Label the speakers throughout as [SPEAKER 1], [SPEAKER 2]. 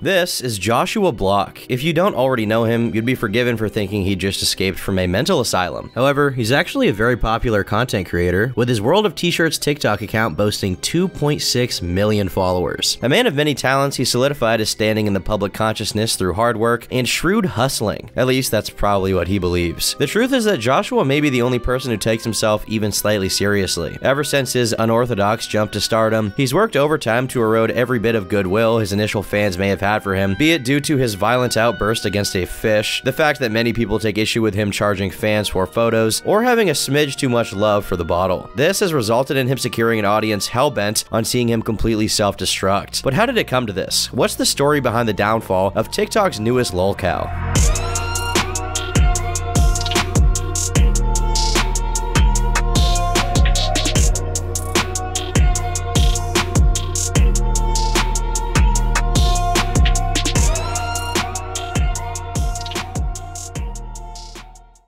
[SPEAKER 1] This is Joshua Block. If you don't already know him, you'd be forgiven for thinking he just escaped from a mental asylum. However, he's actually a very popular content creator, with his World of T-Shirts TikTok account boasting 2.6 million followers. A man of many talents, he solidified his standing in the public consciousness through hard work and shrewd hustling. At least that's probably what he believes. The truth is that Joshua may be the only person who takes himself even slightly seriously. Ever since his unorthodox jump to stardom, he's worked overtime to erode every bit of goodwill his initial fans may have had for him, be it due to his violent outburst against a fish, the fact that many people take issue with him charging fans for photos, or having a smidge too much love for the bottle. This has resulted in him securing an audience hell-bent on seeing him completely self-destruct. But how did it come to this? What's the story behind the downfall of TikTok's newest lolcow?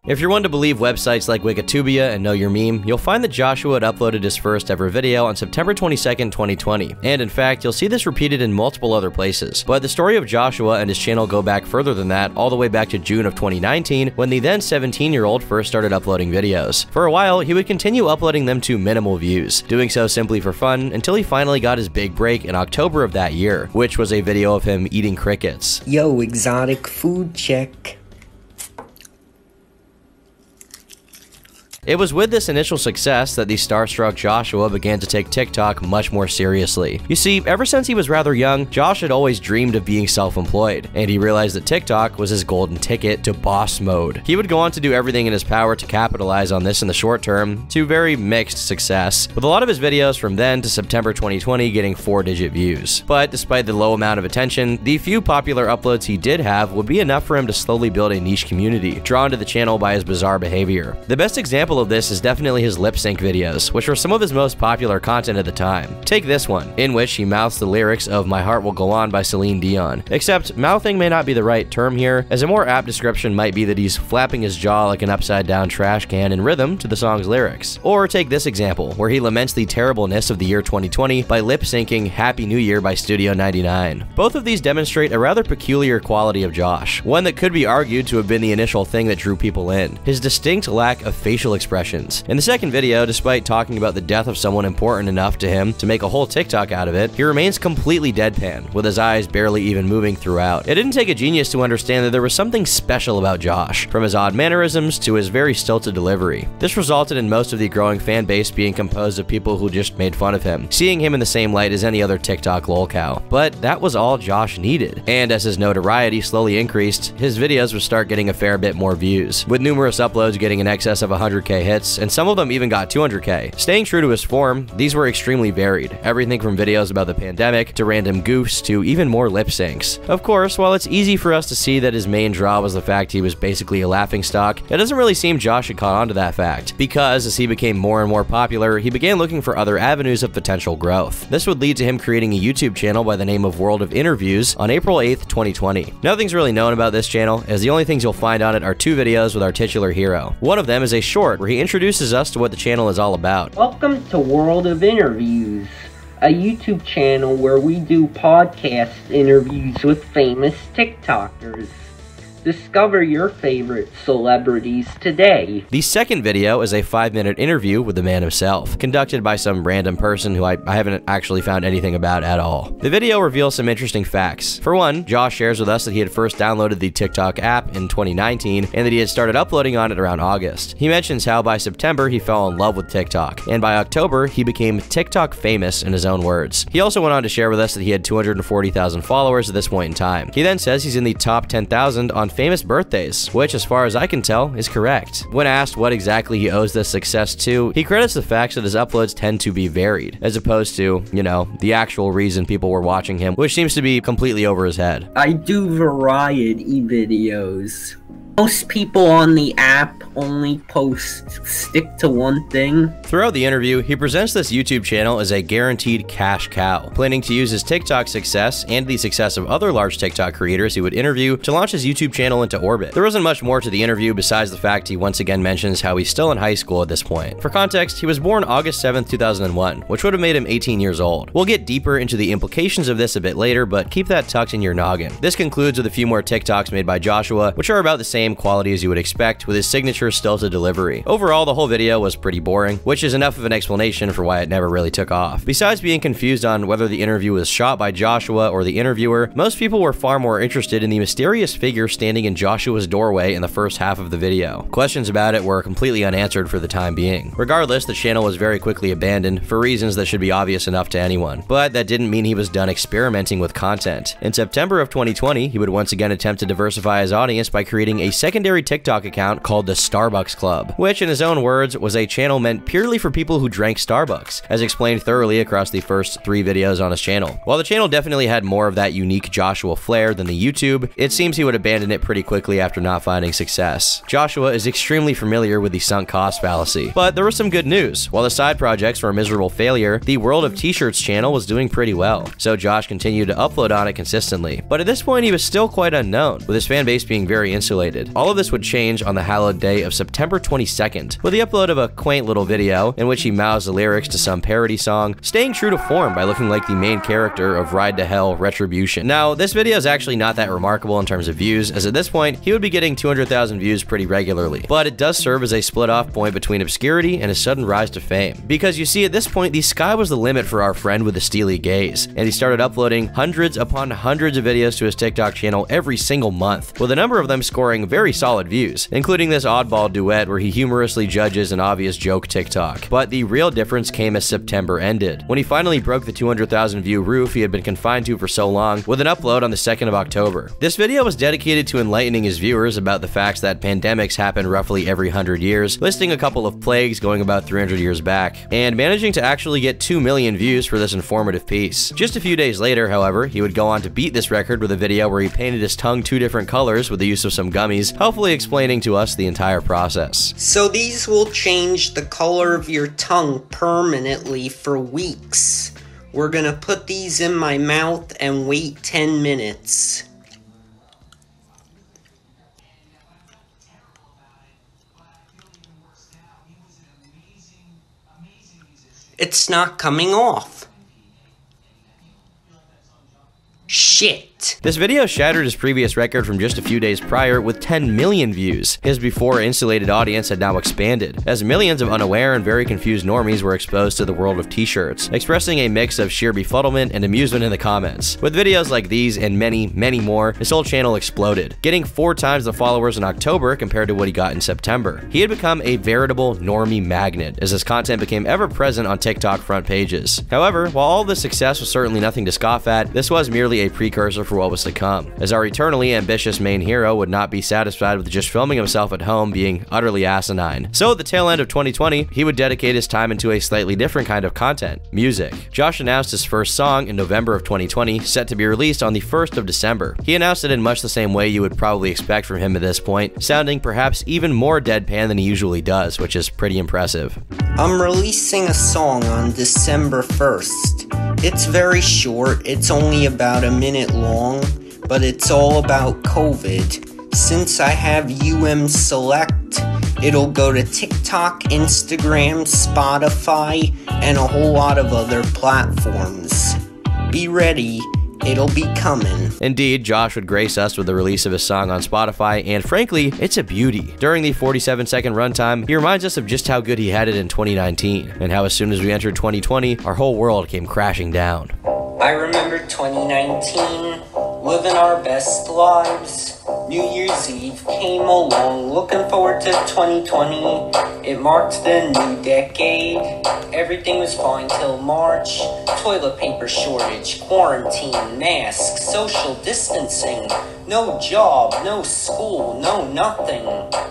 [SPEAKER 1] If you're one to believe websites like Wikitubia and Know Your Meme, you'll find that Joshua had uploaded his first ever video on September 22, 2020. And in fact, you'll see this repeated in multiple other places. But the story of Joshua and his channel go back further than that, all the way back to June of 2019, when the then 17-year-old first started uploading videos. For a while, he would continue uploading them to minimal views, doing so simply for fun, until he finally got his big break in October of that year, which was a video of him eating crickets.
[SPEAKER 2] Yo, exotic food check.
[SPEAKER 1] It was with this initial success that the starstruck Joshua began to take TikTok much more seriously. You see, ever since he was rather young, Josh had always dreamed of being self-employed, and he realized that TikTok was his golden ticket to boss mode. He would go on to do everything in his power to capitalize on this in the short term, to very mixed success, with a lot of his videos from then to September 2020 getting four-digit views. But despite the low amount of attention, the few popular uploads he did have would be enough for him to slowly build a niche community, drawn to the channel by his bizarre behavior. The best example of this is definitely his lip sync videos, which were some of his most popular content at the time. Take this one, in which he mouths the lyrics of My Heart Will Go On by Celine Dion. Except, mouthing may not be the right term here, as a more apt description might be that he's flapping his jaw like an upside down trash can in rhythm to the song's lyrics. Or take this example, where he laments the terribleness of the year 2020 by lip syncing Happy New Year by Studio 99. Both of these demonstrate a rather peculiar quality of Josh, one that could be argued to have been the initial thing that drew people in his distinct lack of facial expressions. In the second video, despite talking about the death of someone important enough to him to make a whole TikTok out of it, he remains completely deadpan, with his eyes barely even moving throughout. It didn't take a genius to understand that there was something special about Josh, from his odd mannerisms to his very stilted delivery. This resulted in most of the growing fan base being composed of people who just made fun of him, seeing him in the same light as any other TikTok lolcow. But that was all Josh needed, and as his notoriety slowly increased, his videos would start getting a fair bit more views, with numerous uploads getting in excess of 100k hits, and some of them even got 200k. Staying true to his form, these were extremely varied, everything from videos about the pandemic to random goofs to even more lip syncs. Of course, while it's easy for us to see that his main draw was the fact he was basically a laughingstock, it doesn't really seem Josh had caught on to that fact, because as he became more and more popular, he began looking for other avenues of potential growth. This would lead to him creating a YouTube channel by the name of World of Interviews on April 8th, 2020. Nothing's really known about this channel, as the only things you'll find on it are two videos with our titular hero. One of them is a short where he introduces us to what the channel is all about.
[SPEAKER 2] Welcome to World of Interviews, a YouTube channel where we do podcast interviews with famous TikTokers. Discover your favorite celebrities today.
[SPEAKER 1] The second video is a 5 minute interview with the man himself, conducted by some random person who I, I, haven't actually found anything about at all. The video reveals some interesting facts. For one, Josh shares with us that he had first downloaded the TikTok app in 2019 and that he had started uploading on it around August. He mentions how by September he fell in love with TikTok, and by October he became TikTok famous in his own words. He also went on to share with us that he had 240,000 followers at this point in time. He then says he's in the top 10,000 on famous birthdays, which, as far as I can tell, is correct. When asked what exactly he owes this success to, he credits the fact that his uploads tend to be varied, as opposed to, you know, the actual reason people were watching him, which seems to be completely over his head.
[SPEAKER 2] I do variety videos. Most people on the app only post stick to one thing.
[SPEAKER 1] Throughout the interview, he presents this YouTube channel as a guaranteed cash cow, planning to use his TikTok success and the success of other large TikTok creators he would interview to launch his YouTube channel into orbit. There wasn't much more to the interview besides the fact he once again mentions how he's still in high school at this point. For context, he was born August 7, 2001, which would have made him 18 years old. We'll get deeper into the implications of this a bit later, but keep that tucked in your noggin. This concludes with a few more TikToks made by Joshua, which are about the same quality as you would expect, with his signature still to delivery. Overall, the whole video was pretty boring, which is enough of an explanation for why it never really took off. Besides being confused on whether the interview was shot by Joshua or the interviewer, most people were far more interested in the mysterious figure standing in Joshua's doorway in the first half of the video. Questions about it were completely unanswered for the time being. Regardless, the channel was very quickly abandoned for reasons that should be obvious enough to anyone, but that didn't mean he was done experimenting with content. In September of 2020, he would once again attempt to diversify his audience by creating a secondary TikTok account called the Starbucks Club, which in his own words was a channel meant purely for people who drank Starbucks, as explained thoroughly across the first three videos on his channel. While the channel definitely had more of that unique Joshua flair than the YouTube, it seems he would abandon it pretty quickly after not finding success. Joshua is extremely familiar with the sunk cost fallacy, but there was some good news. While the side projects were a miserable failure, the World of T-Shirts channel was doing pretty well, so Josh continued to upload on it consistently. But at this point, he was still quite unknown, with his fan base being very insulated. All of this would change on the hallowed day of September 22nd, with the upload of a quaint little video in which he mouths the lyrics to some parody song, staying true to form by looking like the main character of Ride to Hell Retribution. Now, this video is actually not that remarkable in terms of views, as at this point, he would be getting 200,000 views pretty regularly, but it does serve as a split-off point between obscurity and his sudden rise to fame. Because you see, at this point, the sky was the limit for our friend with the steely gaze, and he started uploading hundreds upon hundreds of videos to his TikTok channel every single month, with a number of them scoring very solid views, including this oddball duet where he humorously judges an obvious joke TikTok. But the real difference came as September ended, when he finally broke the 200,000 view roof he had been confined to for so long with an upload on the 2nd of October. This video was dedicated to enlightening his viewers about the facts that pandemics happen roughly every 100 years, listing a couple of plagues going about 300 years back, and managing to actually get 2 million views for this informative piece. Just a few days later, however, he would go on to beat this record with a video where he painted his tongue two different colors with the use of some gummies, hopefully explaining to us the entire process.
[SPEAKER 2] So these will change the color of your tongue permanently for weeks. We're gonna put these in my mouth and wait 10 minutes. It's not coming off. Shit.
[SPEAKER 1] This video shattered his previous record from just a few days prior with 10 million views. His before insulated audience had now expanded, as millions of unaware and very confused normies were exposed to the world of t-shirts, expressing a mix of sheer befuddlement and amusement in the comments. With videos like these and many, many more, his whole channel exploded, getting four times the followers in October compared to what he got in September. He had become a veritable normie magnet, as his content became ever present on TikTok front pages. However, while all this success was certainly nothing to scoff at, this was merely a precursor for what was to come, as our eternally ambitious main hero would not be satisfied with just filming himself at home being utterly asinine. So at the tail end of 2020, he would dedicate his time into a slightly different kind of content, music. Josh announced his first song in November of 2020, set to be released on the 1st of December. He announced it in much the same way you would probably expect from him at this point, sounding perhaps even more deadpan than he usually does, which is pretty impressive.
[SPEAKER 2] I'm releasing a song on December 1st. It's very short, it's only about a minute long, but it's all about COVID. Since I have UM Select, it'll go to TikTok, Instagram, Spotify, and a whole lot of other platforms. Be ready, it'll be coming.
[SPEAKER 1] Indeed, Josh would grace us with the release of his song on Spotify, and frankly, it's a beauty. During the 47 second runtime, he reminds us of just how good he had it in 2019, and how as soon as we entered 2020, our whole world came crashing down.
[SPEAKER 2] I remember 2019, living our best lives. New Year's Eve came along, looking forward to 2020. It marked the new decade. Everything was fine till March. Toilet paper shortage, quarantine, masks, social distancing. No job, no school, no nothing.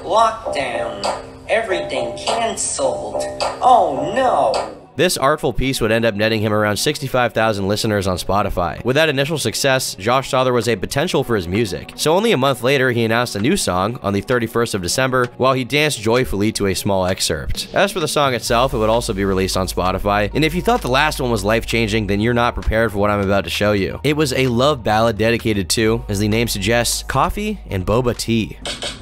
[SPEAKER 2] Lockdown, everything cancelled. Oh no!
[SPEAKER 1] This artful piece would end up netting him around 65,000 listeners on Spotify. With that initial success, Josh saw there was a potential for his music. So only a month later, he announced a new song on the 31st of December while he danced joyfully to a small excerpt. As for the song itself, it would also be released on Spotify, and if you thought the last one was life-changing, then you're not prepared for what I'm about to show you. It was a love ballad dedicated to, as the name suggests, coffee and boba tea.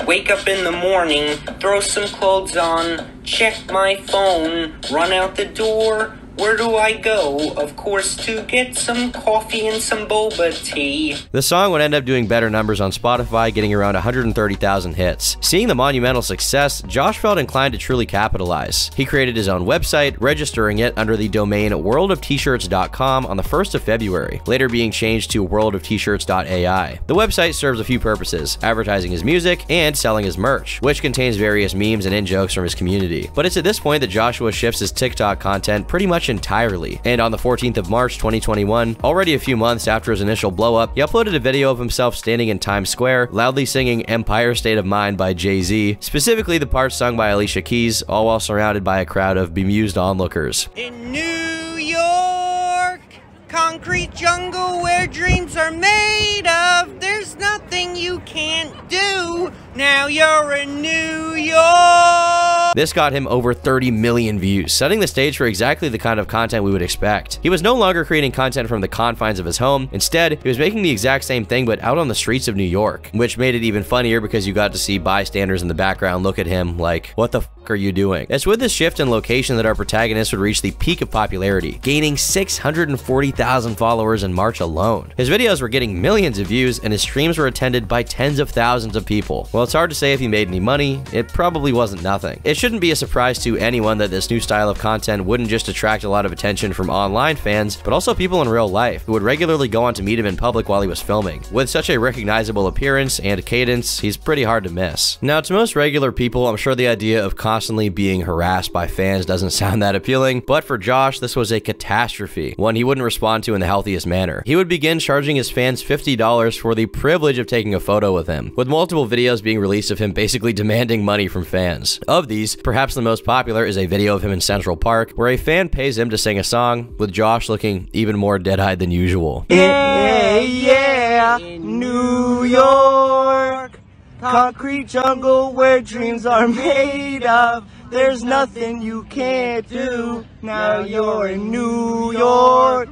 [SPEAKER 2] Wake up in the morning, throw some clothes on, check my phone, run out the door, where do I go? Of course, to get some coffee and some boba tea.
[SPEAKER 1] The song would end up doing better numbers on Spotify, getting around 130,000 hits. Seeing the monumental success, Josh felt inclined to truly capitalize. He created his own website, registering it under the domain worldoftshirts.com on the 1st of February, later being changed to worldoftshirts.ai. The website serves a few purposes, advertising his music and selling his merch, which contains various memes and in-jokes from his community. But it's at this point that Joshua shifts his TikTok content pretty much entirely. And on the 14th of March 2021, already a few months after his initial blowup, he uploaded a video of himself standing in Times Square, loudly singing Empire State of Mind by Jay-Z, specifically the part sung by Alicia Keys, all while surrounded by a crowd of bemused onlookers.
[SPEAKER 3] In New York, concrete jungle where dreams are made of, there's nothing you can't do. Now you're in New York.
[SPEAKER 1] This got him over 30 million views, setting the stage for exactly the kind of content we would expect. He was no longer creating content from the confines of his home. Instead, he was making the exact same thing but out on the streets of New York, which made it even funnier because you got to see bystanders in the background look at him like, what the are you doing? It's with this shift in location that our protagonist would reach the peak of popularity, gaining 640,000 followers in March alone. His videos were getting millions of views and his streams were attended by tens of thousands of people. While it's hard to say if he made any money, it probably wasn't nothing. It shouldn't be a surprise to anyone that this new style of content wouldn't just attract a lot of attention from online fans, but also people in real life who would regularly go on to meet him in public while he was filming. With such a recognizable appearance and cadence, he's pretty hard to miss. Now, to most regular people, I'm sure the idea of constantly being harassed by fans doesn't sound that appealing, but for Josh, this was a catastrophe, one he wouldn't respond to in the healthiest manner. He would begin charging his fans $50 for the privilege of taking a photo with him, with multiple videos being released of him basically demanding money from fans. Of these, perhaps the most popular is a video of him in Central Park, where a fan pays him to sing a song, with Josh looking even more dead-eyed than usual.
[SPEAKER 3] Yeah, yeah, New York, concrete jungle where dreams are made of. There's nothing you can't do. Now you're in New York.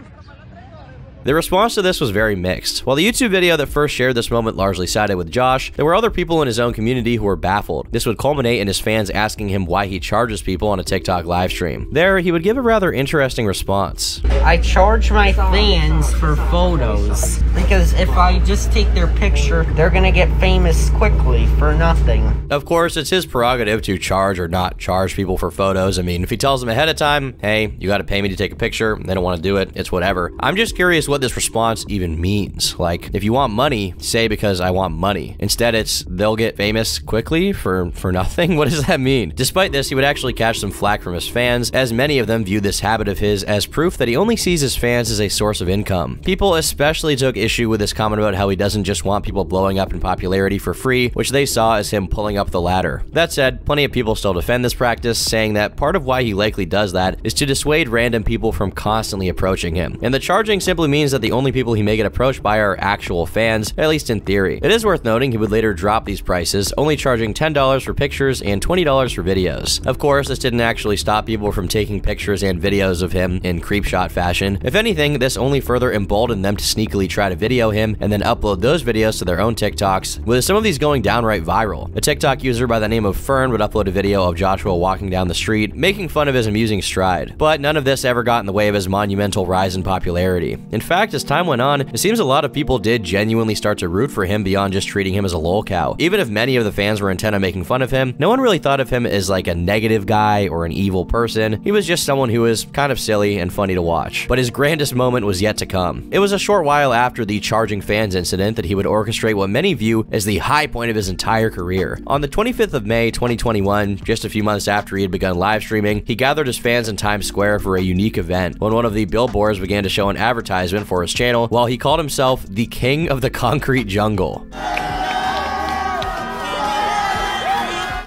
[SPEAKER 1] The response to this was very mixed. While the YouTube video that first shared this moment largely sided with Josh, there were other people in his own community who were baffled. This would culminate in his fans asking him why he charges people on a TikTok livestream. There, he would give a rather interesting response.
[SPEAKER 2] I charge my fans for photos because if I just take their picture, they're gonna get famous quickly for nothing.
[SPEAKER 1] Of course, it's his prerogative to charge or not charge people for photos. I mean, if he tells them ahead of time, hey, you gotta pay me to take a picture, they don't wanna do it, it's whatever. I'm just curious what this response even means. Like, if you want money, say because I want money. Instead, it's they'll get famous quickly for, for nothing? What does that mean? Despite this, he would actually catch some flack from his fans, as many of them viewed this habit of his as proof that he only sees his fans as a source of income. People especially took issue with his comment about how he doesn't just want people blowing up in popularity for free, which they saw as him pulling up the ladder. That said, plenty of people still defend this practice, saying that part of why he likely does that is to dissuade random people from constantly approaching him. And the charging simply means that the only people he may get approached by are actual fans, at least in theory. It is worth noting he would later drop these prices, only charging $10 for pictures and $20 for videos. Of course, this didn't actually stop people from taking pictures and videos of him in creepshot fashion. If anything, this only further emboldened them to sneakily try to video him and then upload those videos to their own TikToks, with some of these going downright viral. A TikTok user by the name of Fern would upload a video of Joshua walking down the street, making fun of his amusing stride. But none of this ever got in the way of his monumental rise in popularity. In fact, as time went on, it seems a lot of people did genuinely start to root for him beyond just treating him as a lol cow. Even if many of the fans were intent on making fun of him, no one really thought of him as like a negative guy or an evil person. He was just someone who was kind of silly and funny to watch. But his grandest moment was yet to come. It was a short while after the charging fans incident that he would orchestrate what many view as the high point of his entire career. On the 25th of May 2021, just a few months after he had begun live streaming, he gathered his fans in Times Square for a unique event when one of the billboards began to show an advertisement for his channel while he called himself the King of the Concrete Jungle.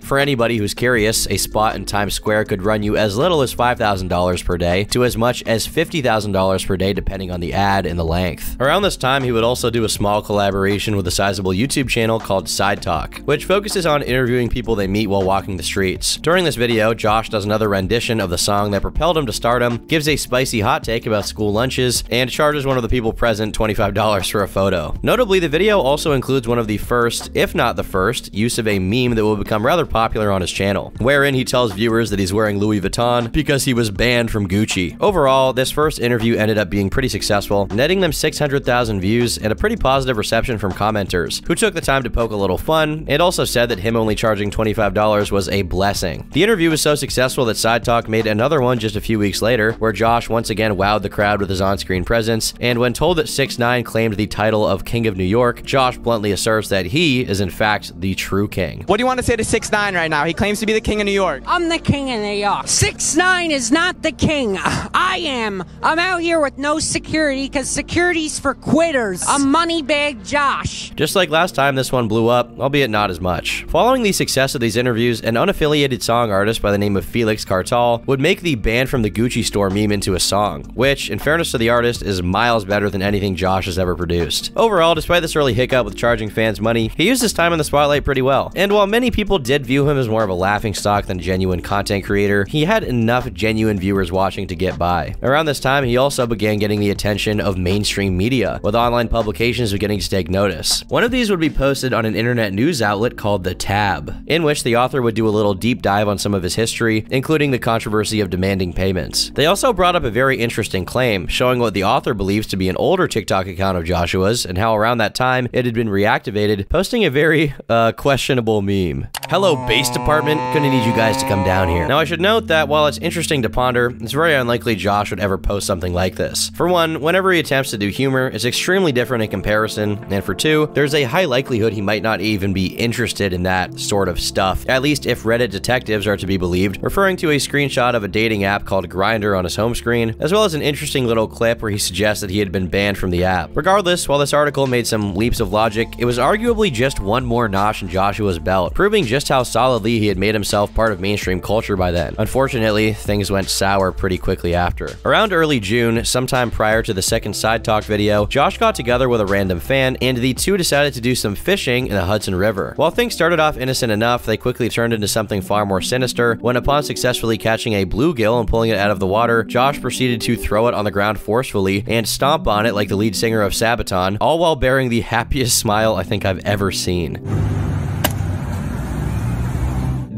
[SPEAKER 1] For anybody who's curious, a spot in Times Square could run you as little as $5,000 per day to as much as $50,000 per day depending on the ad and the length. Around this time, he would also do a small collaboration with a sizable YouTube channel called Side Talk, which focuses on interviewing people they meet while walking the streets. During this video, Josh does another rendition of the song that propelled him to stardom, gives a spicy hot take about school lunches, and charges one of the people present $25 for a photo. Notably, the video also includes one of the first, if not the first, use of a meme that will become rather popular on his channel, wherein he tells viewers that he's wearing Louis Vuitton because he was banned from Gucci. Overall, this first interview ended up being pretty successful, netting them 600,000 views and a pretty positive reception from commenters, who took the time to poke a little fun and also said that him only charging $25 was a blessing. The interview was so successful that Side Talk made another one just a few weeks later, where Josh once again wowed the crowd with his on-screen presence, and when told that 6 9 claimed the title of King of New York, Josh bluntly asserts that he is in fact the true king.
[SPEAKER 4] What do you want to say to 6 9 right now? He claims to be the king of New York.
[SPEAKER 5] I'm the king of New York. 6 9 is not the king. I am. I'm out here with no security because security's for quitters. I'm Moneybag Josh.
[SPEAKER 1] Just like last time, this one blew up, albeit not as much. Following the success of these interviews, an unaffiliated song artist by the name of Felix Cartal would make the banned from the Gucci store meme into a song, which, in fairness to the artist, is miles better than anything Josh has ever produced. Overall, despite this early hiccup with charging fans money, he used his time in the spotlight pretty well. And while many people did view him as more of a laughing stock than genuine content creator, he had enough genuine viewers watching to get by. Around this time, he also began getting the attention of mainstream media, with online publications beginning to take notice. One of these would be posted on an internet news outlet called The Tab, in which the author would do a little deep dive on some of his history, including the controversy of demanding payments. They also brought up a very interesting claim, showing what the author believes to be an older TikTok account of Joshua's, and how around that time it had been reactivated, posting a very, uh, questionable meme. Hello, base department. Gonna need you guys to come down here. Now, I should note that while it's interesting to ponder, it's very unlikely Josh would ever post something like this. For one, whenever he attempts to do humor, it's extremely different in comparison, and for two, there's a high likelihood he might not even be interested in that sort of stuff, at least if Reddit detectives are to be believed, referring to a screenshot of a dating app called Grindr on his home screen, as well as an interesting little clip where he suggests that he had been banned from the app. Regardless, while this article made some leaps of logic, it was arguably just one more notch in Joshua's belt, proving just how solidly he had made himself part of mainstream culture by then. Unfortunately, things went sour pretty quickly after. Around early June, sometime prior to the second Side Talk video, Josh got together with a random fan, and the two decided to do some fishing in the Hudson River. While things started off innocent enough, they quickly turned into something far more sinister when upon successfully catching a bluegill and pulling it out of the water, Josh proceeded to throw it on the ground forcefully and stomp on it like the lead singer of Sabaton, all while bearing the happiest smile I think I've ever seen.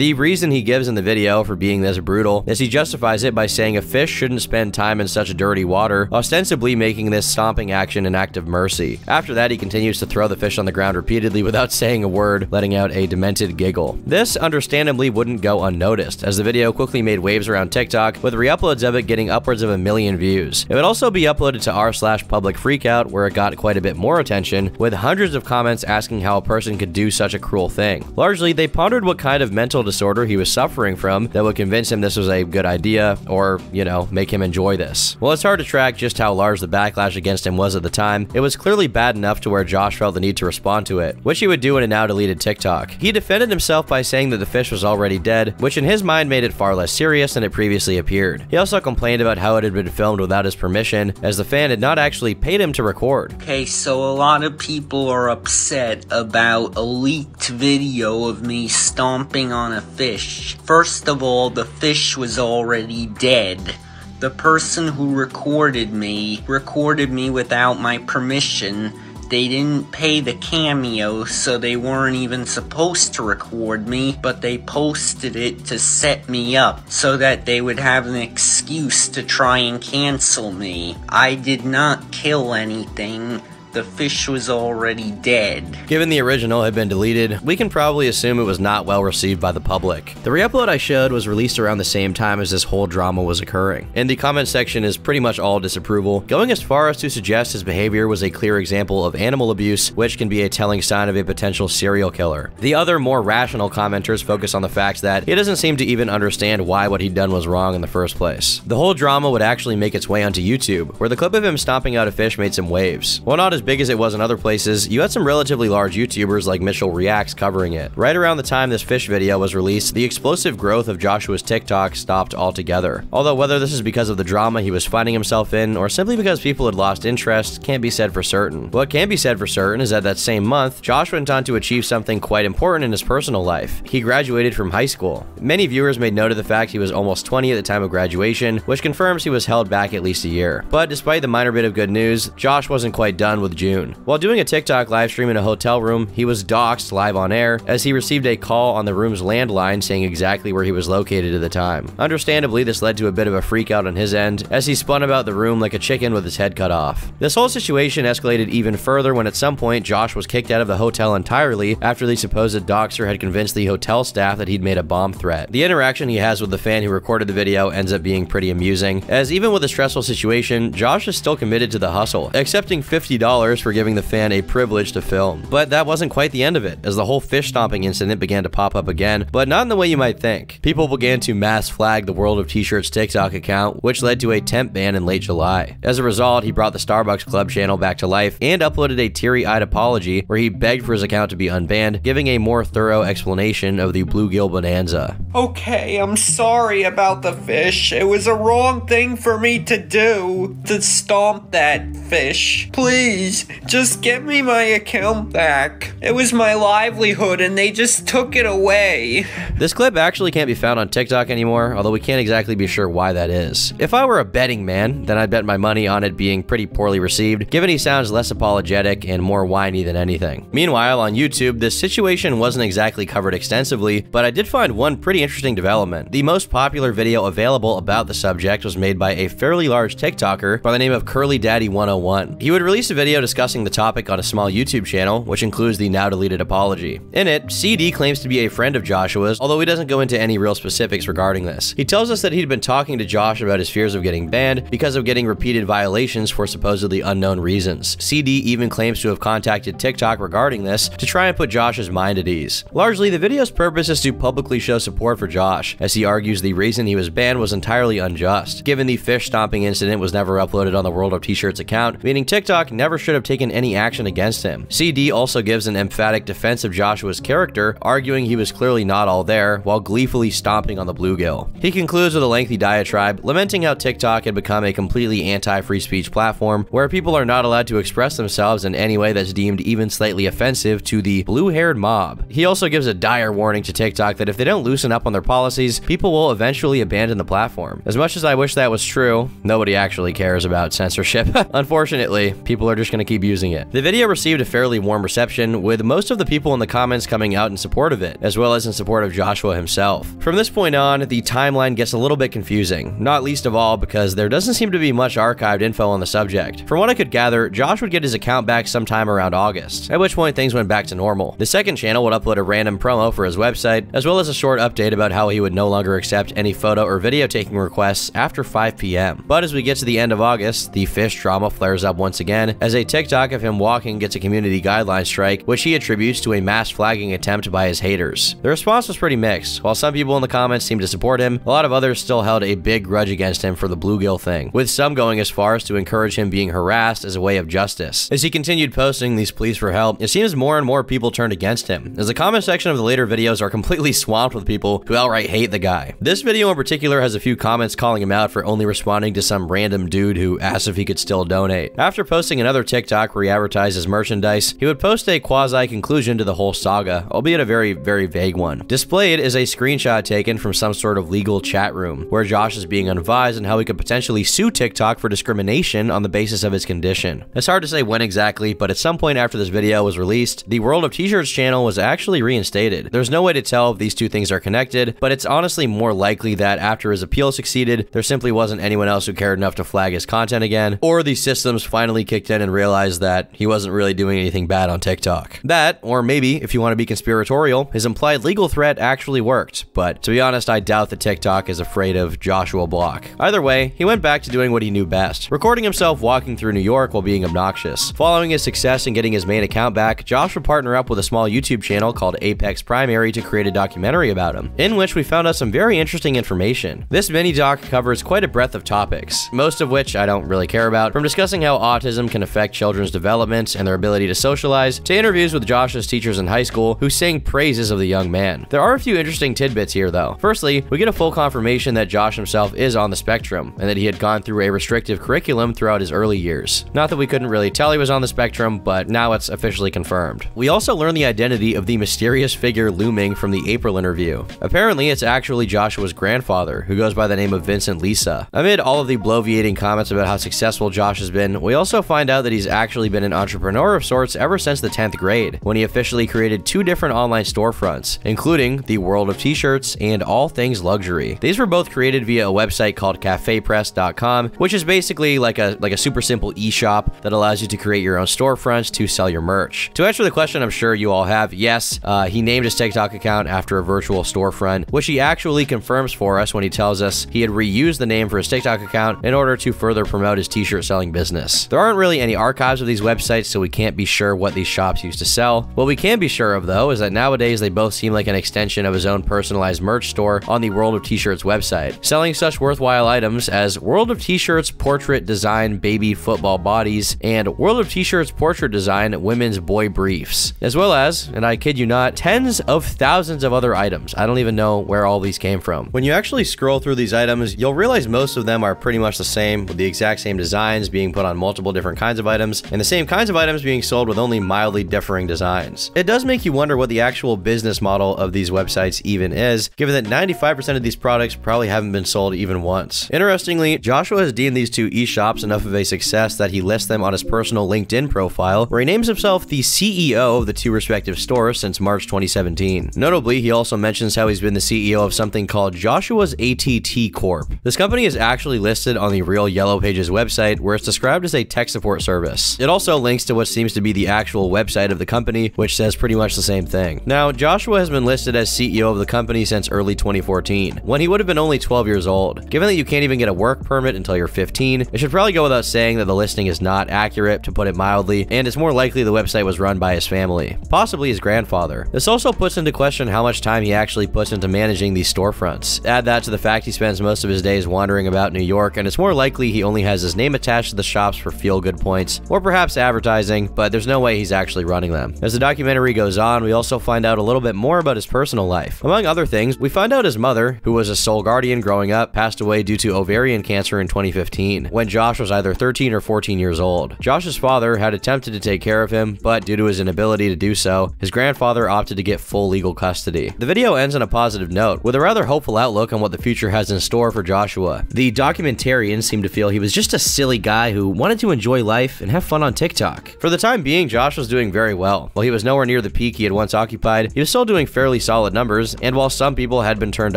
[SPEAKER 1] The reason he gives in the video for being this brutal is he justifies it by saying a fish shouldn't spend time in such dirty water, ostensibly making this stomping action an act of mercy. After that, he continues to throw the fish on the ground repeatedly without saying a word, letting out a demented giggle. This, understandably, wouldn't go unnoticed, as the video quickly made waves around TikTok, with re-uploads of it getting upwards of a million views. It would also be uploaded to r slash public freakout, where it got quite a bit more attention, with hundreds of comments asking how a person could do such a cruel thing. Largely, they pondered what kind of mental disorder he was suffering from that would convince him this was a good idea or, you know, make him enjoy this. Well, it's hard to track just how large the backlash against him was at the time. It was clearly bad enough to where Josh felt the need to respond to it, which he would do in a now deleted TikTok. He defended himself by saying that the fish was already dead, which in his mind made it far less serious than it previously appeared. He also complained about how it had been filmed without his permission, as the fan had not actually paid him to record.
[SPEAKER 2] Okay, so a lot of people are upset about a leaked video of me stomping on a fish. First of all, the fish was already dead. The person who recorded me recorded me without my permission. They didn't pay the cameo, so they weren't even supposed to record me, but they posted it to set me up so that they would have an excuse to try and cancel me. I did not kill anything. The fish was already dead.
[SPEAKER 1] Given the original had been deleted, we can probably assume it was not well received by the public. The re-upload I showed was released around the same time as this whole drama was occurring, and the comment section is pretty much all disapproval, going as far as to suggest his behavior was a clear example of animal abuse, which can be a telling sign of a potential serial killer. The other more rational commenters focus on the fact that he doesn't seem to even understand why what he'd done was wrong in the first place. The whole drama would actually make its way onto YouTube, where the clip of him stomping out a fish made some waves. While not as as big as it was in other places, you had some relatively large YouTubers like Mitchell Reacts covering it. Right around the time this fish video was released, the explosive growth of Joshua's TikTok stopped altogether. Although whether this is because of the drama he was finding himself in, or simply because people had lost interest, can't be said for certain. What can be said for certain is that that same month, Josh went on to achieve something quite important in his personal life. He graduated from high school. Many viewers made note of the fact he was almost 20 at the time of graduation, which confirms he was held back at least a year. But despite the minor bit of good news, Josh wasn't quite done with June. While doing a TikTok live stream in a hotel room, he was doxxed live on air as he received a call on the room's landline saying exactly where he was located at the time. Understandably, this led to a bit of a freak out on his end as he spun about the room like a chicken with his head cut off. This whole situation escalated even further when at some point Josh was kicked out of the hotel entirely after the supposed doxer had convinced the hotel staff that he'd made a bomb threat. The interaction he has with the fan who recorded the video ends up being pretty amusing, as even with a stressful situation, Josh is still committed to the hustle, accepting $50 for giving the fan a privilege to film. But that wasn't quite the end of it, as the whole fish stomping incident began to pop up again, but not in the way you might think. People began to mass flag the World of T-Shirts TikTok account, which led to a temp ban in late July. As a result, he brought the Starbucks Club channel back to life and uploaded a teary-eyed apology where he begged for his account to be unbanned, giving a more thorough explanation of the bluegill bonanza.
[SPEAKER 2] Okay, I'm sorry about the fish. It was a wrong thing for me to do, to stomp that fish. Please, just get me my account back. It was my livelihood and they just took it away.
[SPEAKER 1] This clip actually can't be found on TikTok anymore, although we can't exactly be sure why that is. If I were a betting man, then I'd bet my money on it being pretty poorly received, given he sounds less apologetic and more whiny than anything. Meanwhile, on YouTube, this situation wasn't exactly covered extensively, but I did find one pretty interesting development. The most popular video available about the subject was made by a fairly large TikToker by the name of Curly Daddy 101. He would release a video discussing the topic on a small YouTube channel, which includes the now deleted apology. In it, CD claims to be a friend of Joshua's, although he doesn't go into any real specifics regarding this. He tells us that he'd been talking to Josh about his fears of getting banned because of getting repeated violations for supposedly unknown reasons. CD even claims to have contacted TikTok regarding this to try and put Josh's mind at ease. Largely, the video's purpose is to publicly show support for Josh, as he argues the reason he was banned was entirely unjust, given the fish stomping incident was never uploaded on the World of T-Shirts account, meaning TikTok never should have taken any action against him. CD also gives an emphatic defense of Joshua's character, arguing he was clearly not all there, while gleefully stomping on the bluegill. He concludes with a lengthy diatribe, lamenting how TikTok had become a completely anti-free speech platform, where people are not allowed to express themselves in any way that's deemed even slightly offensive to the blue-haired mob. He also gives a dire warning to TikTok that if they don't loosen up on their policies, people will eventually abandon the platform. As much as I wish that was true, nobody actually cares about censorship. Unfortunately, people are just going to keep using it. The video received a fairly warm reception, with most of the people in the comments coming out in support of it, as well as in support of Joshua himself. From this point on, the timeline gets a little bit confusing, not least of all because there doesn't seem to be much archived info on the subject. From what I could gather, Josh would get his account back sometime around August, at which point things went back to normal. The second channel would upload a random promo for his website, as well as a short update about how he would no longer accept any photo or video taking requests after 5 p.m. But as we get to the end of August, the fish drama flares up once again, as a TikTok of him walking gets a community guideline strike, which he attributes to a mass flagging attempt by his haters. The response was pretty mixed. While some people in the comments seemed to support him, a lot of others still held a big grudge against him for the bluegill thing, with some going as far as to encourage him being harassed as a way of justice. As he continued posting these pleas for help, it seems more and more people turned against him, as the comment section of the later videos are completely swamped with people who outright hate the guy. This video in particular has a few comments calling him out for only responding to some random dude who asked if he could still donate. After posting another TikTok where he merchandise, he would post a quasi-conclusion to the whole saga, albeit a very, very vague one. Displayed is a screenshot taken from some sort of legal chat room, where Josh is being advised on how he could potentially sue TikTok for discrimination on the basis of his condition. It's hard to say when exactly, but at some point after this video was released, the World of T-Shirts channel was actually reinstated. There's no way to tell if these two things are connected, but it's honestly more likely that after his appeal succeeded, there simply wasn't anyone else who cared enough to flag his content again, or the systems finally kicked in and realized that he wasn't really doing anything bad on TikTok. That, or maybe, if you want to be conspiratorial, his implied legal threat actually worked, but to be honest, I doubt that TikTok is afraid of Joshua Block. Either way, he went back to doing what he knew best, recording himself walking through New York while being obnoxious. Following his success in getting his main account back, Josh would partner up with a small YouTube channel called Apex Primary to create a documentary about him, in which we found out some very interesting information. This mini-doc covers quite a breadth of topics, most of which I don't really care about, from discussing how autism can affect affect children's development and their ability to socialize, to interviews with Josh's teachers in high school who sang praises of the young man. There are a few interesting tidbits here, though. Firstly, we get a full confirmation that Josh himself is on the spectrum, and that he had gone through a restrictive curriculum throughout his early years. Not that we couldn't really tell he was on the spectrum, but now it's officially confirmed. We also learn the identity of the mysterious figure looming from the April interview. Apparently, it's actually Joshua's grandfather, who goes by the name of Vincent Lisa. Amid all of the bloviating comments about how successful Josh has been, we also find out that he's actually been an entrepreneur of sorts ever since the 10th grade, when he officially created two different online storefronts, including the World of T-shirts and All Things Luxury. These were both created via a website called cafepress.com, which is basically like a like a super simple e-shop that allows you to create your own storefronts to sell your merch. To answer the question I'm sure you all have, yes, uh, he named his TikTok account after a virtual storefront, which he actually confirms for us when he tells us he had reused the name for his TikTok account in order to further promote his t-shirt selling business. There aren't really any archives of these websites, so we can't be sure what these shops used to sell. What we can be sure of, though, is that nowadays they both seem like an extension of his own personalized merch store on the World of T-Shirts website, selling such worthwhile items as World of T-Shirts Portrait Design Baby Football Bodies and World of T-Shirts Portrait Design Women's Boy Briefs, as well as, and I kid you not, tens of thousands of other items. I don't even know where all these came from. When you actually scroll through these items, you'll realize most of them are pretty much the same, with the exact same designs being put on multiple different kinds of items, and the same kinds of items being sold with only mildly differing designs. It does make you wonder what the actual business model of these websites even is, given that 95% of these products probably haven't been sold even once. Interestingly, Joshua has deemed these two e-shops enough of a success that he lists them on his personal LinkedIn profile, where he names himself the CEO of the two respective stores since March 2017. Notably, he also mentions how he's been the CEO of something called Joshua's ATT Corp. This company is actually listed on the Real Yellow Pages website, where it's described as a tech support service. It also links to what seems to be the actual website of the company, which says pretty much the same thing. Now, Joshua has been listed as CEO of the company since early 2014, when he would have been only 12 years old. Given that you can't even get a work permit until you're 15, it should probably go without saying that the listing is not accurate, to put it mildly, and it's more likely the website was run by his family, possibly his grandfather. This also puts into question how much time he actually puts into managing these storefronts. Add that to the fact he spends most of his days wandering about New York, and it's more likely he only has his name attached to the shops for feel-good points, or perhaps advertising, but there's no way he's actually running them. As the documentary goes on, we also find out a little bit more about his personal life. Among other things, we find out his mother, who was a sole guardian growing up, passed away due to ovarian cancer in 2015, when Josh was either 13 or 14 years old. Josh's father had attempted to take care of him, but due to his inability to do so, his grandfather opted to get full legal custody. The video ends on a positive note, with a rather hopeful outlook on what the future has in store for Joshua. The documentarian seemed to feel he was just a silly guy who wanted to enjoy life and have fun on TikTok. For the time being, Josh was doing very well. While he was nowhere near the peak he had once occupied, he was still doing fairly solid numbers, and while some people had been turned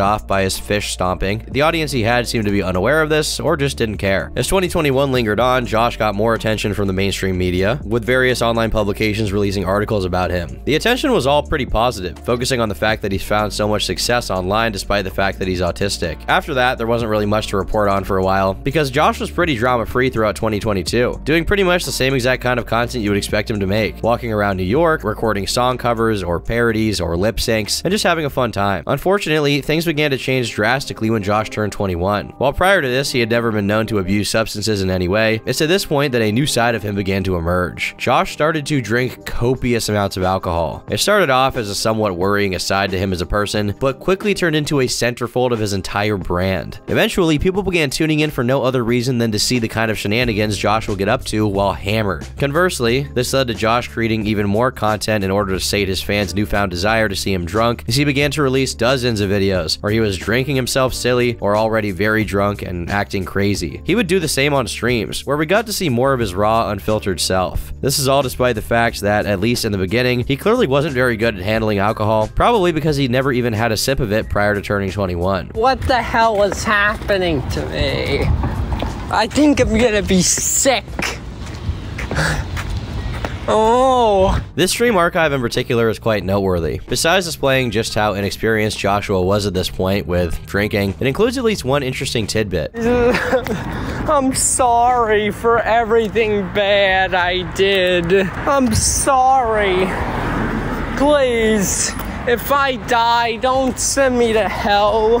[SPEAKER 1] off by his fish stomping, the audience he had seemed to be unaware of this or just didn't care. As 2021 lingered on, Josh got more attention from the mainstream media, with various online publications releasing articles about him. The attention was all pretty positive, focusing on the fact that he's found so much success online despite the fact that he's autistic. After that, there wasn't really much to report on for a while, because Josh was pretty drama-free throughout 2022, doing pretty much the same exact kind of content you would expect him to make, walking around New York, recording song covers or parodies or lip syncs, and just having a fun time. Unfortunately, things began to change drastically when Josh turned 21. While prior to this, he had never been known to abuse substances in any way, it's at this point that a new side of him began to emerge. Josh started to drink copious amounts of alcohol. It started off as a somewhat worrying aside to him as a person, but quickly turned into a centerfold of his entire brand. Eventually, people began tuning in for no other reason than to see the kind of shenanigans Josh will get up to while hammered. Conversely, this led to Josh creating even more content in order to sate his fans' newfound desire to see him drunk, as he began to release dozens of videos where he was drinking himself silly or already very drunk and acting crazy. He would do the same on streams, where we got to see more of his raw, unfiltered self. This is all despite the fact that, at least in the beginning, he clearly wasn't very good at handling alcohol, probably because he never even had a sip of it prior to turning 21.
[SPEAKER 5] What the hell is happening to me? I think I'm gonna be sick. Oh.
[SPEAKER 1] This stream archive in particular is quite noteworthy. Besides displaying just how inexperienced Joshua was at this point with drinking, it includes at least one interesting tidbit.
[SPEAKER 5] I'm sorry for everything bad I did. I'm sorry. Please, if I die, don't send me to hell.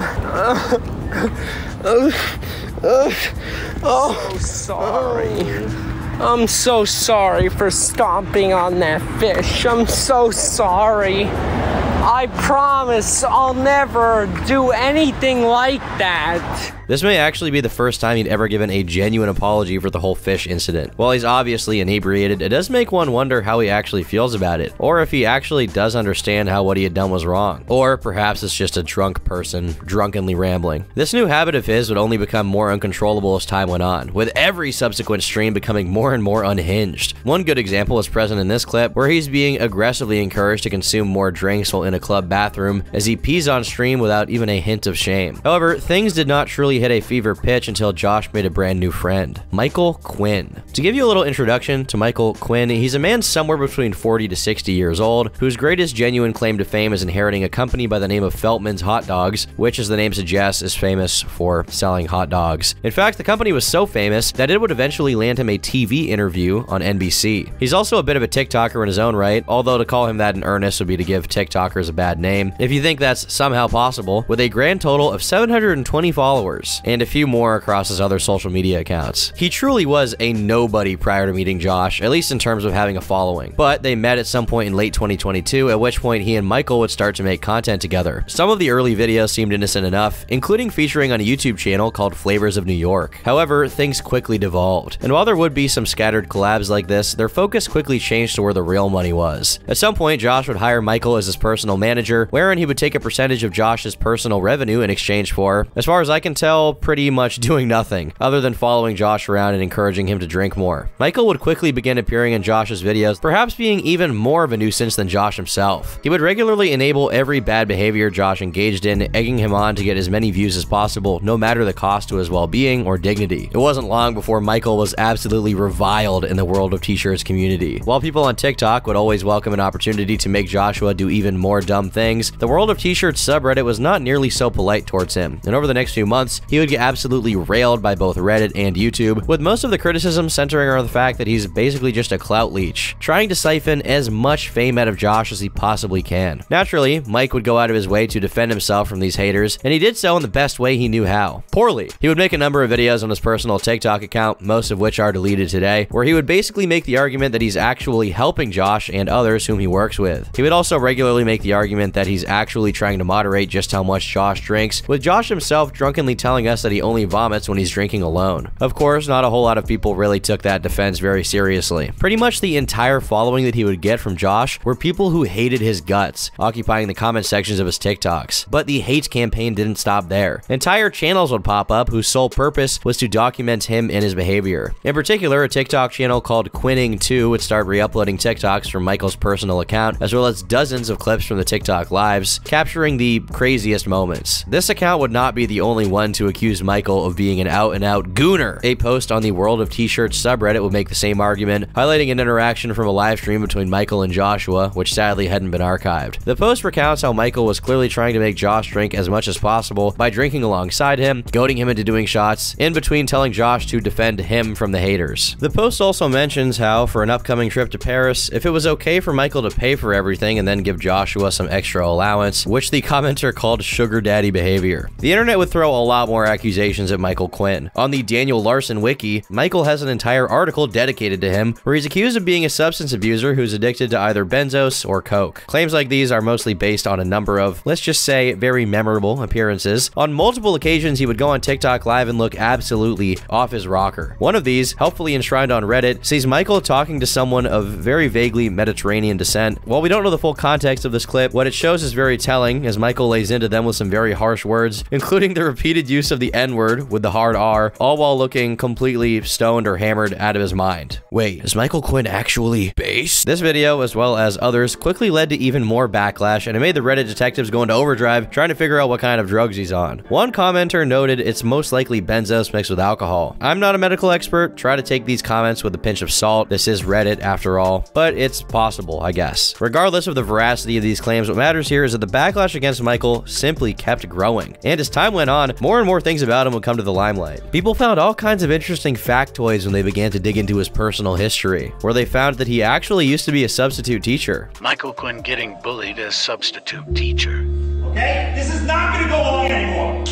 [SPEAKER 5] oh, sorry.
[SPEAKER 2] I'm so sorry for stomping on that fish. I'm so sorry. I promise I'll never do anything like that.
[SPEAKER 1] This may actually be the first time he'd ever given a genuine apology for the whole fish incident. While he's obviously inebriated, it does make one wonder how he actually feels about it, or if he actually does understand how what he had done was wrong. Or perhaps it's just a drunk person, drunkenly rambling. This new habit of his would only become more uncontrollable as time went on, with every subsequent stream becoming more and more unhinged. One good example is present in this clip, where he's being aggressively encouraged to consume more drinks while in a club bathroom, as he pees on stream without even a hint of shame. However, things did not truly hit a fever pitch until Josh made a brand new friend, Michael Quinn. To give you a little introduction to Michael Quinn, he's a man somewhere between 40 to 60 years old, whose greatest genuine claim to fame is inheriting a company by the name of Feltman's Hot Dogs, which, as the name suggests, is famous for selling hot dogs. In fact, the company was so famous that it would eventually land him a TV interview on NBC. He's also a bit of a TikToker in his own right, although to call him that in earnest would be to give TikTokers a bad name. If you think that's somehow possible, with a grand total of 720 followers and a few more across his other social media accounts. He truly was a nobody prior to meeting Josh, at least in terms of having a following. But they met at some point in late 2022, at which point he and Michael would start to make content together. Some of the early videos seemed innocent enough, including featuring on a YouTube channel called Flavors of New York. However, things quickly devolved. And while there would be some scattered collabs like this, their focus quickly changed to where the real money was. At some point, Josh would hire Michael as his personal manager, wherein he would take a percentage of Josh's personal revenue in exchange for, as far as I can tell, pretty much doing nothing, other than following Josh around and encouraging him to drink more. Michael would quickly begin appearing in Josh's videos, perhaps being even more of a nuisance than Josh himself. He would regularly enable every bad behavior Josh engaged in, egging him on to get as many views as possible, no matter the cost to his well-being or dignity. It wasn't long before Michael was absolutely reviled in the world of t-shirts community. While people on TikTok would always welcome an opportunity to make Joshua do even more dumb things, the world of t-shirts subreddit was not nearly so polite towards him, and over the next few months, he would get absolutely railed by both Reddit and YouTube, with most of the criticism centering around the fact that he's basically just a clout leech, trying to siphon as much fame out of Josh as he possibly can. Naturally, Mike would go out of his way to defend himself from these haters, and he did so in the best way he knew how. Poorly. He would make a number of videos on his personal TikTok account, most of which are deleted today, where he would basically make the argument that he's actually helping Josh and others whom he works with. He would also regularly make the argument that he's actually trying to moderate just how much Josh drinks, with Josh himself drunkenly telling us that he only vomits when he's drinking alone. Of course, not a whole lot of people really took that defense very seriously. Pretty much the entire following that he would get from Josh were people who hated his guts, occupying the comment sections of his TikToks. But the hate campaign didn't stop there. Entire channels would pop up whose sole purpose was to document him and his behavior. In particular, a TikTok channel called Quinning2 would start re-uploading TikToks from Michael's personal account, as well as dozens of clips from the TikTok lives, capturing the craziest moments. This account would not be the only one to accuse Michael of being an out-and-out gooner. A post on the World of T-Shirts subreddit would make the same argument, highlighting an interaction from a live stream between Michael and Joshua, which sadly hadn't been archived. The post recounts how Michael was clearly trying to make Josh drink as much as possible by drinking alongside him, goading him into doing shots, in between telling Josh to defend him from the haters. The post also mentions how, for an upcoming trip to Paris, if it was okay for Michael to pay for everything and then give Joshua some extra allowance, which the commenter called sugar daddy behavior. The internet would throw a lot more accusations at Michael Quinn. On the Daniel Larson wiki, Michael has an entire article dedicated to him where he's accused of being a substance abuser who's addicted to either benzos or coke. Claims like these are mostly based on a number of, let's just say, very memorable appearances. On multiple occasions, he would go on TikTok live and look absolutely off his rocker. One of these, helpfully enshrined on Reddit, sees Michael talking to someone of very vaguely Mediterranean descent. While we don't know the full context of this clip, what it shows is very telling as Michael lays into them with some very harsh words, including the repeated use of the N-word with the hard R, all while looking completely stoned or hammered out of his mind. Wait, is Michael Quinn actually base? This video, as well as others, quickly led to even more backlash, and it made the Reddit detectives go into overdrive trying to figure out what kind of drugs he's on. One commenter noted it's most likely benzos mixed with alcohol. I'm not a medical expert, try to take these comments with a pinch of salt. This is Reddit after all, but it's possible, I guess. Regardless of the veracity of these claims, what matters here is that the backlash against Michael simply kept growing. And as time went on, more and more things about him would come to the limelight. People found all kinds of interesting factoids when they began to dig into his personal history, where they found that he actually used to be a substitute teacher.
[SPEAKER 6] Michael Quinn getting bullied as substitute teacher.
[SPEAKER 7] Okay? This is not gonna go on anymore.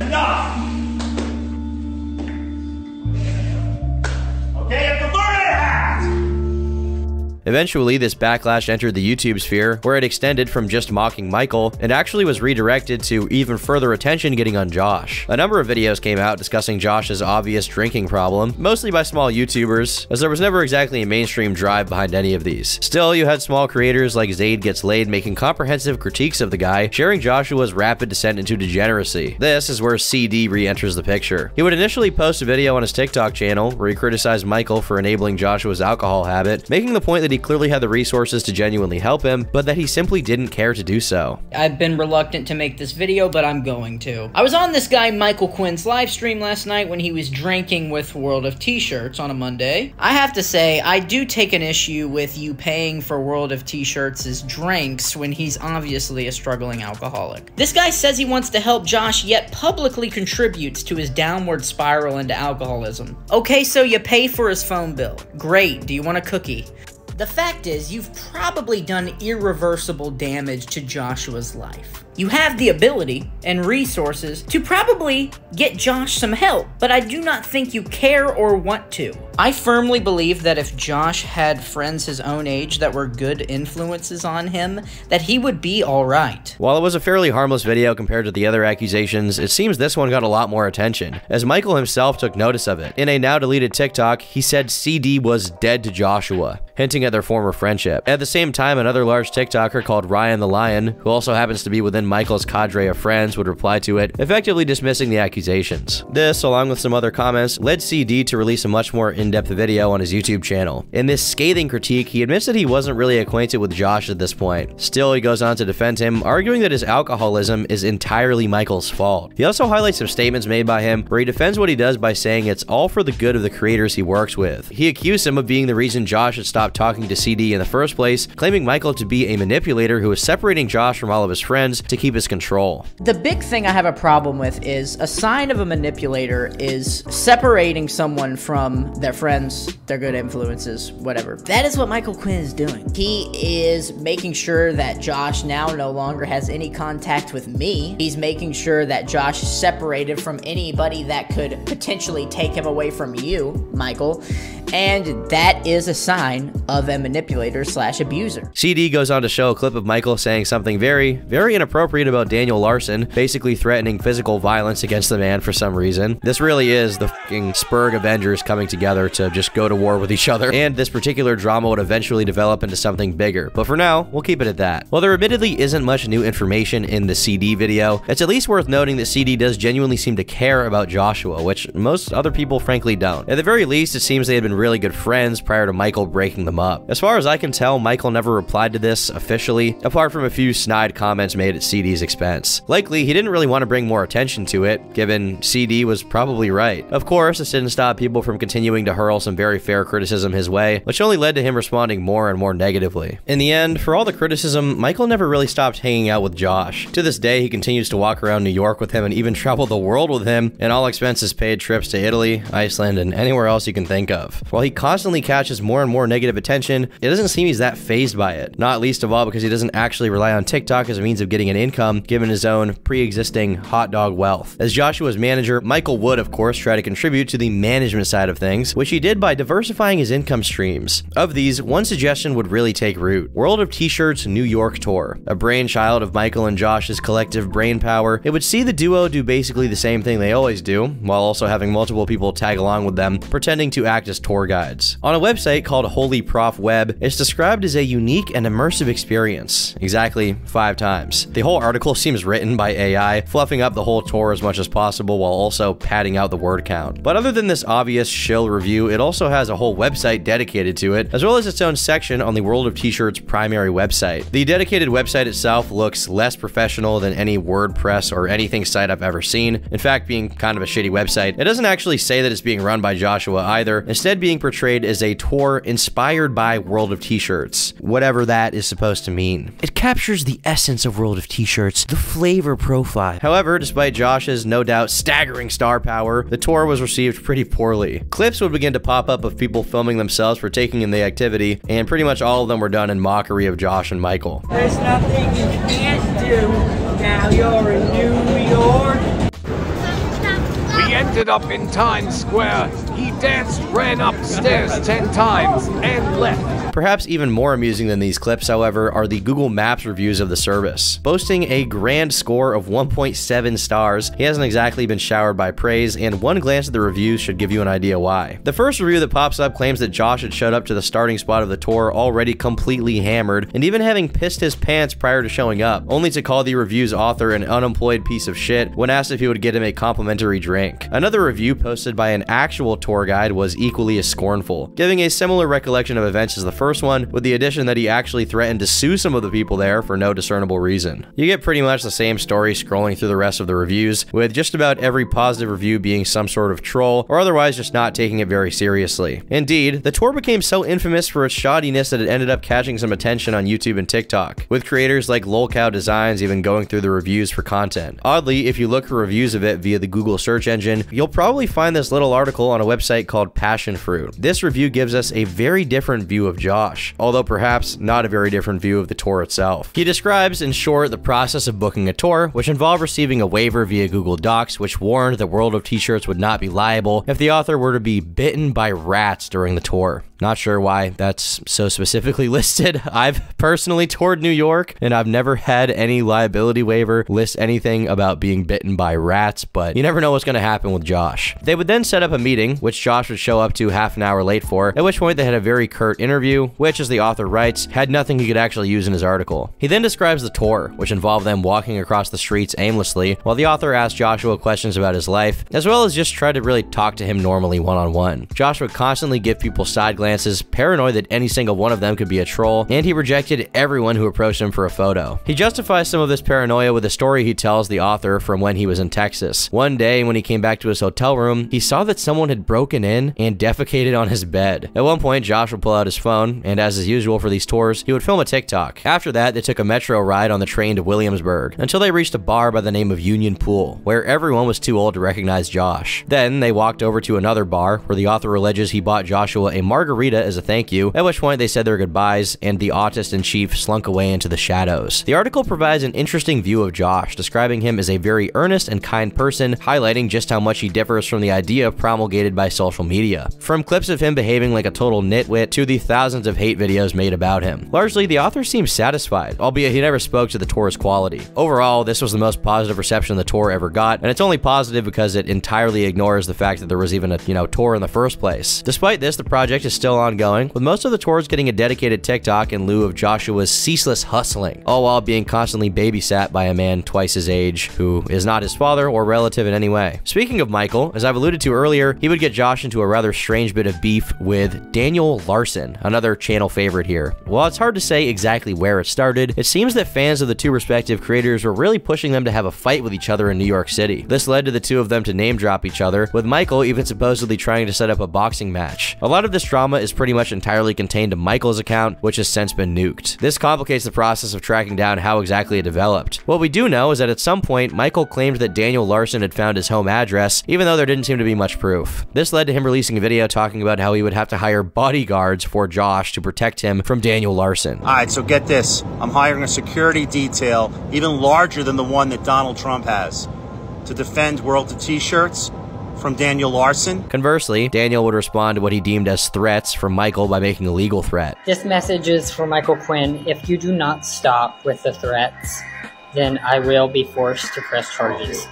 [SPEAKER 7] Enough! Okay, you have to learn how to act!
[SPEAKER 1] Eventually, this backlash entered the YouTube sphere, where it extended from just mocking Michael and actually was redirected to even further attention getting on Josh. A number of videos came out discussing Josh's obvious drinking problem, mostly by small YouTubers, as there was never exactly a mainstream drive behind any of these. Still, you had small creators like Zaid Gets Laid making comprehensive critiques of the guy, sharing Joshua's rapid descent into degeneracy. This is where CD re-enters the picture. He would initially post a video on his TikTok channel where he criticized Michael for enabling Joshua's alcohol habit, making the point that he clearly had the resources to genuinely help him, but that he simply didn't care to do so.
[SPEAKER 8] I've been reluctant to make this video, but I'm going to. I was on this guy Michael Quinn's live stream last night when he was drinking with World of T-shirts on a Monday. I have to say, I do take an issue with you paying for World of T-shirts drinks when he's obviously a struggling alcoholic. This guy says he wants to help Josh, yet publicly contributes to his downward spiral into alcoholism. Okay, so you pay for his phone bill. Great. Do you want a cookie? The fact is, you've probably done irreversible damage to Joshua's life. You have the ability and resources to probably get Josh some help, but I do not think you care or want to. I firmly believe that if Josh had friends his own age that were good influences on him, that he would be alright.
[SPEAKER 1] While it was a fairly harmless video compared to the other accusations, it seems this one got a lot more attention, as Michael himself took notice of it. In a now deleted TikTok, he said CD was dead to Joshua, hinting at their former friendship. At the same time, another large TikToker called Ryan the Lion, who also happens to be within Michael's cadre of friends, would reply to it, effectively dismissing the accusations. This, along with some other comments, led CD to release a much more in-depth video on his YouTube channel. In this scathing critique, he admits that he wasn't really acquainted with Josh at this point. Still, he goes on to defend him, arguing that his alcoholism is entirely Michael's fault. He also highlights some statements made by him where he defends what he does by saying it's all for the good of the creators he works with. He accused him of being the reason Josh had stopped talking to CD in the first place, claiming Michael to be a manipulator who was separating Josh from all of his friends to keep his control.
[SPEAKER 8] The big thing I have a problem with is a sign of a manipulator is separating someone from their friends, their good influences, whatever. That is what Michael Quinn is doing. He is making sure that Josh now no longer has any contact with me. He's making sure that Josh is separated from anybody that could potentially take him away from you, Michael. And that is a sign of a manipulator slash abuser.
[SPEAKER 1] CD goes on to show a clip of Michael saying something very, very inappropriate about Daniel Larson, basically threatening physical violence against the man for some reason. This really is the fucking Spurg Avengers coming together to just go to war with each other, and this particular drama would eventually develop into something bigger. But for now, we'll keep it at that. While there admittedly isn't much new information in the CD video, it's at least worth noting that CD does genuinely seem to care about Joshua, which most other people frankly don't. At the very least, it seems they had been really good friends prior to Michael breaking them up. As far as I can tell, Michael never replied to this officially, apart from a few snide comments made at CD's expense. Likely, he didn't really want to bring more attention to it, given CD was probably right. Of course, this didn't stop people from continuing to hurl some very fair criticism his way, which only led to him responding more and more negatively. In the end, for all the criticism, Michael never really stopped hanging out with Josh. To this day, he continues to walk around New York with him and even travel the world with him, and all expenses paid trips to Italy, Iceland, and anywhere else you can think of. While he constantly catches more and more negative attention, it doesn't seem he's that phased by it. Not least of all because he doesn't actually rely on TikTok as a means of getting an income, given his own pre-existing hot dog wealth. As Joshua's manager, Michael would, of course, try to contribute to the management side of things, which he did by diversifying his income streams. Of these, one suggestion would really take root. World of T-Shirts New York Tour. A brainchild of Michael and Josh's collective brain power, it would see the duo do basically the same thing they always do, while also having multiple people tag along with them, pretending to act as tour guides. On a website called Holy Prof Web, it's described as a unique and immersive experience. Exactly five times. The whole article seems written by AI, fluffing up the whole tour as much as possible while also padding out the word count. But other than this obvious shill review, it also has a whole website dedicated to it, as well as its own section on the World of T-Shirts primary website. The dedicated website itself looks less professional than any WordPress or anything site I've ever seen. In fact, being kind of a shitty website, it doesn't actually say that it's being run by Joshua either, instead being portrayed as a tour inspired by World of T-Shirts, whatever that is supposed to mean. It captures the essence of World of T-Shirts, the flavor profile. However, despite Josh's no doubt staggering star power, the tour was received pretty poorly. Clips would begin to pop up of people filming themselves for taking in the activity, and pretty much all of them were done in mockery of Josh and Michael.
[SPEAKER 3] There's nothing you can't do. Now you're in New York.
[SPEAKER 9] We ended up in Times Square he danced, ran upstairs ten times, and left.
[SPEAKER 1] Perhaps even more amusing than these clips, however, are the Google Maps reviews of the service. Boasting a grand score of 1.7 stars, he hasn't exactly been showered by praise, and one glance at the reviews should give you an idea why. The first review that pops up claims that Josh had showed up to the starting spot of the tour already completely hammered, and even having pissed his pants prior to showing up, only to call the review's author an unemployed piece of shit when asked if he would get him a complimentary drink. Another review posted by an actual tour guide was equally as scornful, giving a similar recollection of events as the first one, with the addition that he actually threatened to sue some of the people there for no discernible reason. You get pretty much the same story scrolling through the rest of the reviews, with just about every positive review being some sort of troll, or otherwise just not taking it very seriously. Indeed, the tour became so infamous for its shoddiness that it ended up catching some attention on YouTube and TikTok, with creators like LolCow Designs even going through the reviews for content. Oddly, if you look for reviews of it via the Google search engine, you'll probably find this little article on a website called Passion Fruit. This review gives us a very different view of Josh, although perhaps not a very different view of the tour itself. He describes, in short, the process of booking a tour, which involved receiving a waiver via Google Docs, which warned the World of T-Shirts would not be liable if the author were to be bitten by rats during the tour. Not sure why that's so specifically listed. I've personally toured New York and I've never had any liability waiver list anything about being bitten by rats, but you never know what's going to happen with Josh. They would then set up a meeting, which Josh would show up to half an hour late for, at which point they had a very curt interview, which, as the author writes, had nothing he could actually use in his article. He then describes the tour, which involved them walking across the streets aimlessly, while the author asked Joshua questions about his life, as well as just tried to really talk to him normally one on one. Josh would constantly give people side glances, paranoid that any single one of them could be a troll, and he rejected everyone who approached him for a photo. He justifies some of this paranoia with a story he tells the author from when he was in Texas. One day, when he came back to his hotel room, he saw that someone had broken in and defecated on his bed. At one point, Josh would pull out his phone, and as is usual for these tours, he would film a TikTok. After that, they took a metro ride on the train to Williamsburg, until they reached a bar by the name of Union Pool, where everyone was too old to recognize Josh. Then, they walked over to another bar, where the author alleges he bought Joshua a margarita as a thank you, at which point they said their goodbyes, and the autist in chief slunk away into the shadows. The article provides an interesting view of Josh, describing him as a very earnest and kind person, highlighting just how much he differs from the idea promulgated by social media. From clips of him behaving like a total nitwit to the thousands of hate videos made about him. Largely, the author seems satisfied, albeit he never spoke to the tour's quality. Overall, this was the most positive reception the tour ever got, and it's only positive because it entirely ignores the fact that there was even a, you know, tour in the first place. Despite this, the project is still ongoing, with most of the tours getting a dedicated TikTok in lieu of Joshua's ceaseless hustling, all while being constantly babysat by a man twice his age who is not his father or relative in any way. Speaking of Michael, as I've alluded to earlier, he would get Josh into a rather strange bit of beef with Daniel Larson, another channel favorite here. While it's hard to say exactly where it started, it seems that fans of the two respective creators were really pushing them to have a fight with each other in New York City. This led to the two of them to name drop each other, with Michael even supposedly trying to set up a boxing match. A lot of this drama is pretty much entirely contained to Michael's account, which has since been nuked. This complicates the process of tracking down how exactly it developed. What we do know is that at some point, Michael claimed that Daniel Larson had found his home address, even though there didn't seem to be much proof. This led to him releasing a video talking about how he would have to hire bodyguards for Josh to protect him from Daniel Larson.
[SPEAKER 10] All right, so get this. I'm hiring a security detail even larger than the one that Donald Trump has to defend World of T-shirts from Daniel Larson.
[SPEAKER 1] Conversely, Daniel would respond to what he deemed as threats from Michael by making a legal threat.
[SPEAKER 11] This message is for Michael Quinn. If you do not stop with the threats, then I will be forced to press charges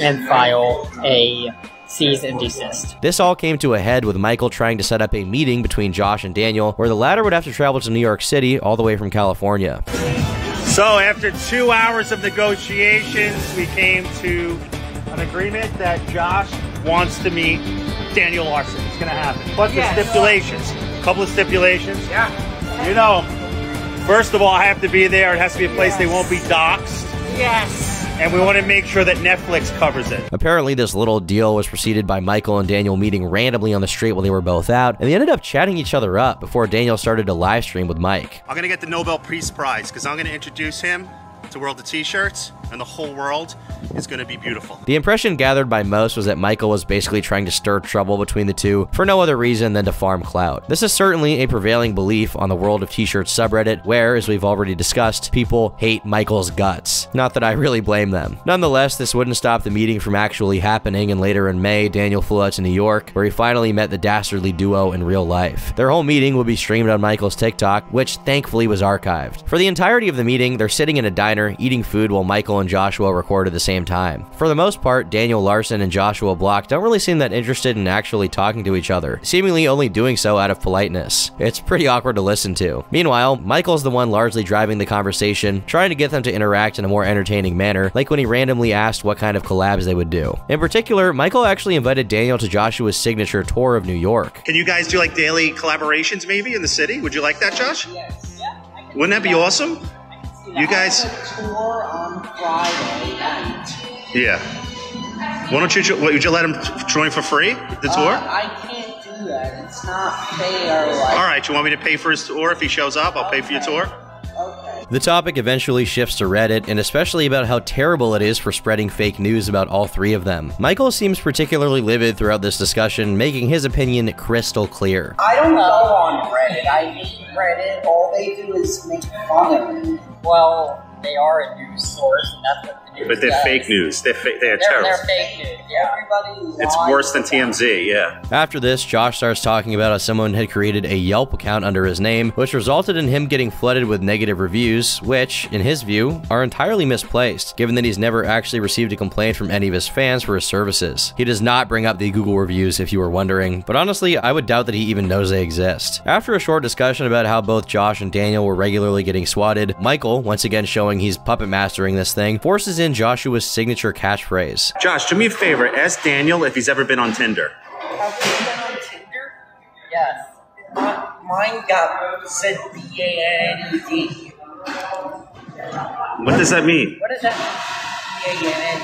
[SPEAKER 11] and file a cease and desist.
[SPEAKER 1] This all came to a head with Michael trying to set up a meeting between Josh and Daniel, where the latter would have to travel to New York City all the way from California.
[SPEAKER 12] So, after two hours of negotiations, we came to an agreement that Josh wants to meet Daniel Larson. It's going to happen. But the stipulations, a couple of stipulations.
[SPEAKER 11] Yeah.
[SPEAKER 12] You know, first of all, I have to be there. It has to be a place they won't be doxxed.
[SPEAKER 11] Yes.
[SPEAKER 12] And we want to make sure that Netflix covers it.
[SPEAKER 1] Apparently, this little deal was preceded by Michael and Daniel meeting randomly on the street while they were both out, and they ended up chatting each other up before Daniel started to live stream with Mike.
[SPEAKER 10] I'm gonna get the Nobel Peace Prize because I'm gonna introduce him to World of T-shirts. and the whole world is going to be beautiful.
[SPEAKER 1] The impression gathered by most was that Michael was basically trying to stir trouble between the two for no other reason than to farm clout. This is certainly a prevailing belief on the World of T-Shirts subreddit, where, as we've already discussed, people hate Michael's guts. Not that I really blame them. Nonetheless, this wouldn't stop the meeting from actually happening, and later in May, Daniel flew out to New York, where he finally met the dastardly duo in real life. Their whole meeting would be streamed on Michael's TikTok, which thankfully was archived. For the entirety of the meeting, they're sitting in a diner, eating food while Michael and Joshua record at the same time. For the most part, Daniel Larson and Joshua Block don't really seem that interested in actually talking to each other, seemingly only doing so out of politeness. It's pretty awkward to listen to. Meanwhile, Michael's the one largely driving the conversation, trying to get them to interact in a more entertaining manner, like when he randomly asked what kind of collabs they would do. In particular, Michael actually invited Daniel to Joshua's signature tour of New York.
[SPEAKER 10] Can you guys do like daily collaborations maybe in the city? Would you like that, Josh? Yes. Wouldn't that be awesome? You guys.
[SPEAKER 2] tour on Friday night.
[SPEAKER 10] Yeah. Why don't you? What, would you let him join for free? The tour.
[SPEAKER 2] Uh, I can't do that. It's not fair. Like,
[SPEAKER 10] All right. You want me to pay for his tour if he shows up? I'll pay for your tour.
[SPEAKER 1] The topic eventually shifts to Reddit, and especially about how terrible it is for spreading fake news about all three of them. Michael seems particularly livid throughout this discussion, making his opinion crystal clear.
[SPEAKER 2] I don't go on Reddit. I hate Reddit. All they do is make fun of me.
[SPEAKER 11] Well, they are a news source, and that's what the news
[SPEAKER 10] But they're
[SPEAKER 11] does.
[SPEAKER 10] fake news. They're fa- they're,
[SPEAKER 11] They're,
[SPEAKER 10] terrible.
[SPEAKER 11] they're fake news, yeah.
[SPEAKER 2] Everybody
[SPEAKER 10] It's worse than TMZ. Yeah.
[SPEAKER 1] After this, Josh starts talking about how someone had created a Yelp account under his name, which resulted in him getting flooded with negative reviews, which, in his view, are entirely misplaced, given that he's never actually received a complaint from any of his fans for his services. He does not bring up the Google reviews, if you were wondering, but honestly, I would doubt that he even knows they exist. After a short discussion about how both Josh and Daniel were regularly getting swatted, Michael, once again showing he's puppet mastering this thing, forces in Joshua's signature catchphrase.
[SPEAKER 10] Josh, do me a favor. Ask Daniel if he's ever been on Tinder.
[SPEAKER 2] Have you been on Tinder?
[SPEAKER 11] Yes.
[SPEAKER 2] Mine got said B A N E D.
[SPEAKER 10] What does that mean?
[SPEAKER 11] What is that?
[SPEAKER 2] B A N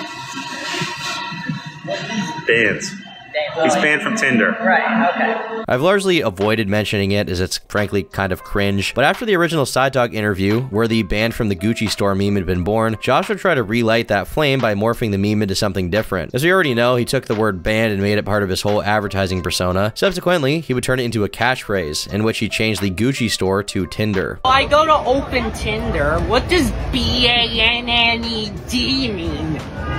[SPEAKER 2] N E D.
[SPEAKER 10] Banned. He's banned from Tinder.
[SPEAKER 11] Right, okay.
[SPEAKER 1] I've largely avoided mentioning it as it's frankly kind of cringe, but after the original Side Talk interview, where the banned from the Gucci store meme had been born, Josh would try to relight that flame by morphing the meme into something different. As we already know, he took the word banned and made it part of his whole advertising persona. Subsequently, he would turn it into a catchphrase, in which he changed the Gucci store to Tinder.
[SPEAKER 5] I go to open Tinder. What does B A N N E D mean?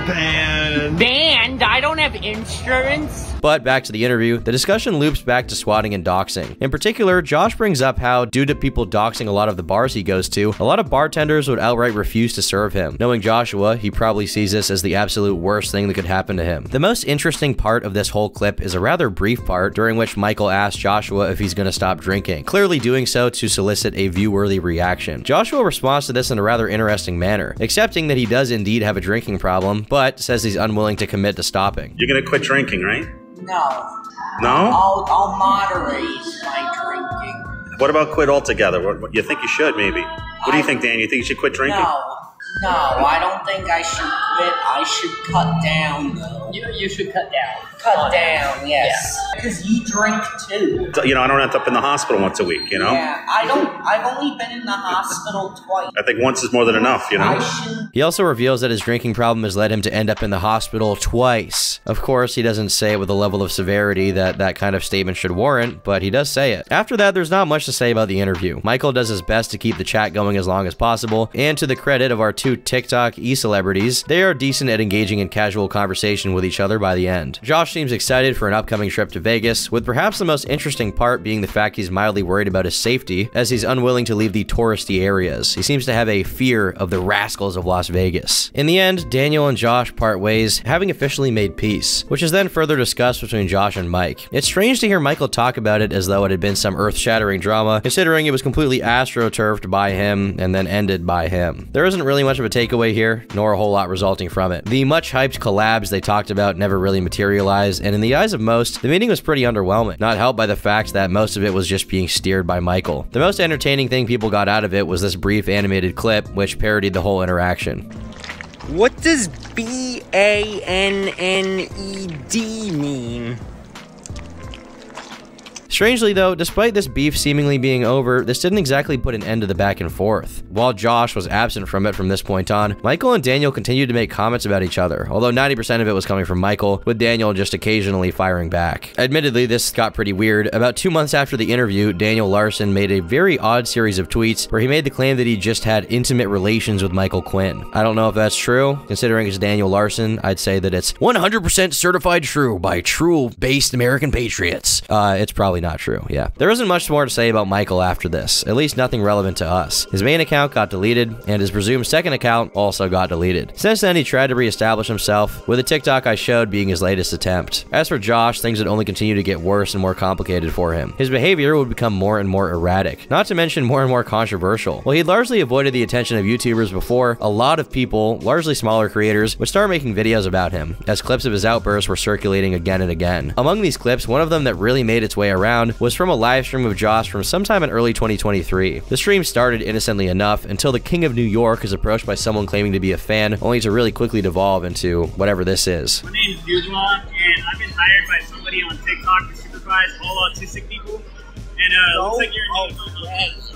[SPEAKER 5] Banned. Banned? I don't have insurance.
[SPEAKER 1] But back to the interview, the discussion loops back to swatting and doxing. In particular, Josh brings up how, due to people doxing a lot of the bars he goes to, a lot of bartenders would outright refuse to serve him. Knowing Joshua, he probably sees this as the absolute worst thing that could happen to him. The most interesting part of this whole clip is a rather brief part during which Michael asks Joshua if he's going to stop drinking, clearly doing so to solicit a view-worthy reaction. Joshua responds to this in a rather interesting manner, accepting that he does indeed have a drinking problem, but says he's unwilling to commit to stopping.
[SPEAKER 10] You're gonna quit drinking, right?
[SPEAKER 2] No.
[SPEAKER 10] No.
[SPEAKER 2] I'll, I'll moderate my drinking.
[SPEAKER 10] What about quit altogether? What, what- you think you should maybe? What do you think, Dan? You think you should quit drinking?
[SPEAKER 2] No. No, I don't think I should quit. I should cut down, though.
[SPEAKER 11] You, you should cut down.
[SPEAKER 2] Cut down, yes. Because you drink too.
[SPEAKER 10] So, You know, I don't end up in the hospital once a week. You know.
[SPEAKER 2] Yeah, I don't. I've only been in the hospital twice.
[SPEAKER 10] I think once is more than enough. You know.
[SPEAKER 1] He also reveals that his drinking problem has led him to end up in the hospital twice. Of course, he doesn't say it with a level of severity that that kind of statement should warrant, but he does say it. After that, there's not much to say about the interview. Michael does his best to keep the chat going as long as possible, and to the credit of our two TikTok e-celebrities, they are decent at engaging in casual conversation with each other by the end. Josh seems excited for an upcoming trip to Vegas, with perhaps the most interesting part being the fact he's mildly worried about his safety, as he's unwilling to leave the touristy areas. He seems to have a fear of the rascals of Las Vegas. In the end, Daniel and Josh part ways, having officially made peace, which is then further discussed between Josh and Mike. It's strange to hear Michael talk about it as though it had been some earth-shattering drama, considering it was completely astroturfed by him and then ended by him. There isn't really much of a takeaway here, nor a whole lot resulting from it. The much hyped collabs they talked about never really materialized, and in the eyes of most, the meeting was pretty underwhelming, not helped by the fact that most of it was just being steered by Michael. The most entertaining thing people got out of it was this brief animated clip, which parodied the whole interaction.
[SPEAKER 3] What does B A N N E D mean?
[SPEAKER 1] Strangely though, despite this beef seemingly being over, this didn't exactly put an end to the back and forth. While Josh was absent from it from this point on, Michael and Daniel continued to make comments about each other, although 90% of it was coming from Michael, with Daniel just occasionally firing back. Admittedly, this got pretty weird. About two months after the interview, Daniel Larson made a very odd series of tweets where he made the claim that he just had intimate relations with Michael Quinn. I don't know if that's true. Considering it's Daniel Larson, I'd say that it's 100% certified true by true-based American patriots. Uh, it's probably not true, yeah. There isn't much more to say about Michael after this, at least nothing relevant to us. His main account got deleted, and his presumed second account also got deleted. Since then, he tried to reestablish himself, with a TikTok I showed being his latest attempt. As for Josh, things would only continue to get worse and more complicated for him. His behavior would become more and more erratic, not to mention more and more controversial. While he'd largely avoided the attention of YouTubers before, a lot of people, largely smaller creators, would start making videos about him, as clips of his outbursts were circulating again and again. Among these clips, one of them that really made its way around was from a live stream of Josh from sometime in early 2023. The stream started innocently enough until the King of New York is approached by someone claiming to be a fan, only to really quickly devolve into whatever this is.
[SPEAKER 13] My name is Dujwa, and I've been hired by somebody on TikTok to supervise all autistic people. And uh, looks like you're in need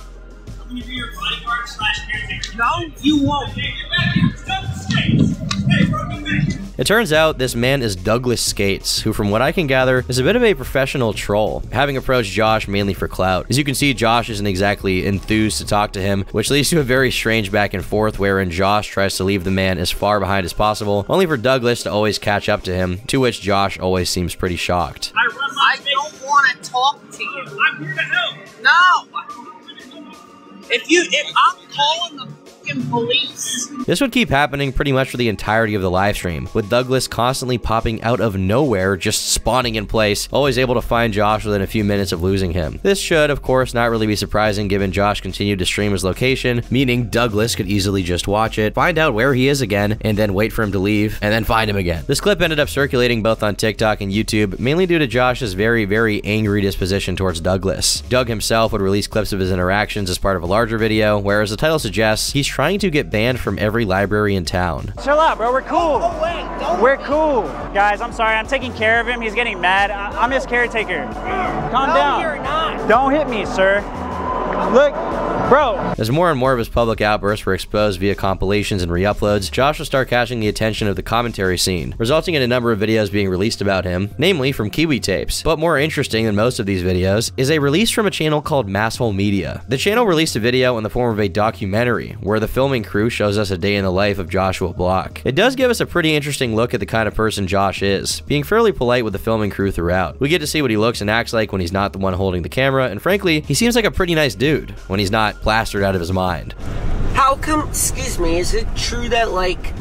[SPEAKER 13] of my help. Be your bodyguard slash caretaker. No, you won't. Hey, get back here. Stop the skates. Hey, broken back.
[SPEAKER 1] It turns out this man is Douglas Skates, who from what I can gather is a bit of a professional troll, having approached Josh mainly for clout. As you can see, Josh isn't exactly enthused to talk to him, which leads to a very strange back and forth wherein Josh tries to leave the man as far behind as possible, only for Douglas to always catch up to him, to which Josh always seems pretty shocked.
[SPEAKER 13] I, run my I don't want to talk to you. I'm here to help. No. If you, if I'm calling the fucking police.
[SPEAKER 1] This would keep happening pretty much for the entirety of the live stream, with Douglas constantly popping out of nowhere, just spawning in place, always able to find Josh within a few minutes of losing him. This should, of course, not really be surprising given Josh continued to stream his location, meaning Douglas could easily just watch it, find out where he is again, and then wait for him to leave, and then find him again. This clip ended up circulating both on TikTok and YouTube, mainly due to Josh's very, very angry disposition towards Douglas. Doug himself would release clips of his interactions as part of a larger video, where as the title suggests, he's trying to get banned from every library in town.
[SPEAKER 13] Chill out, bro. We're cool. Oh, wait, don't We're cool. Guys, I'm sorry. I'm taking care of him. He's getting mad. I- am his caretaker. Calm
[SPEAKER 5] no,
[SPEAKER 13] down.
[SPEAKER 5] you're not.
[SPEAKER 13] Don't hit me, sir. Look, bro.
[SPEAKER 1] As more and more of his public outbursts were exposed via compilations and re-uploads, Josh would start catching the attention of the commentary scene, resulting in a number of videos being released about him, namely from Kiwi Tapes. But more interesting than most of these videos is a release from a channel called Masshole Media. The channel released a video in the form of a documentary where the filming crew shows us a day in the life of Joshua Block. It does give us a pretty interesting look at the kind of person Josh is, being fairly polite with the filming crew throughout. We get to see what he looks and acts like when he's not the one holding the camera, and frankly, he seems like a pretty nice dude when he's not plastered out of his mind.
[SPEAKER 2] How come, excuse me, is it true that, like,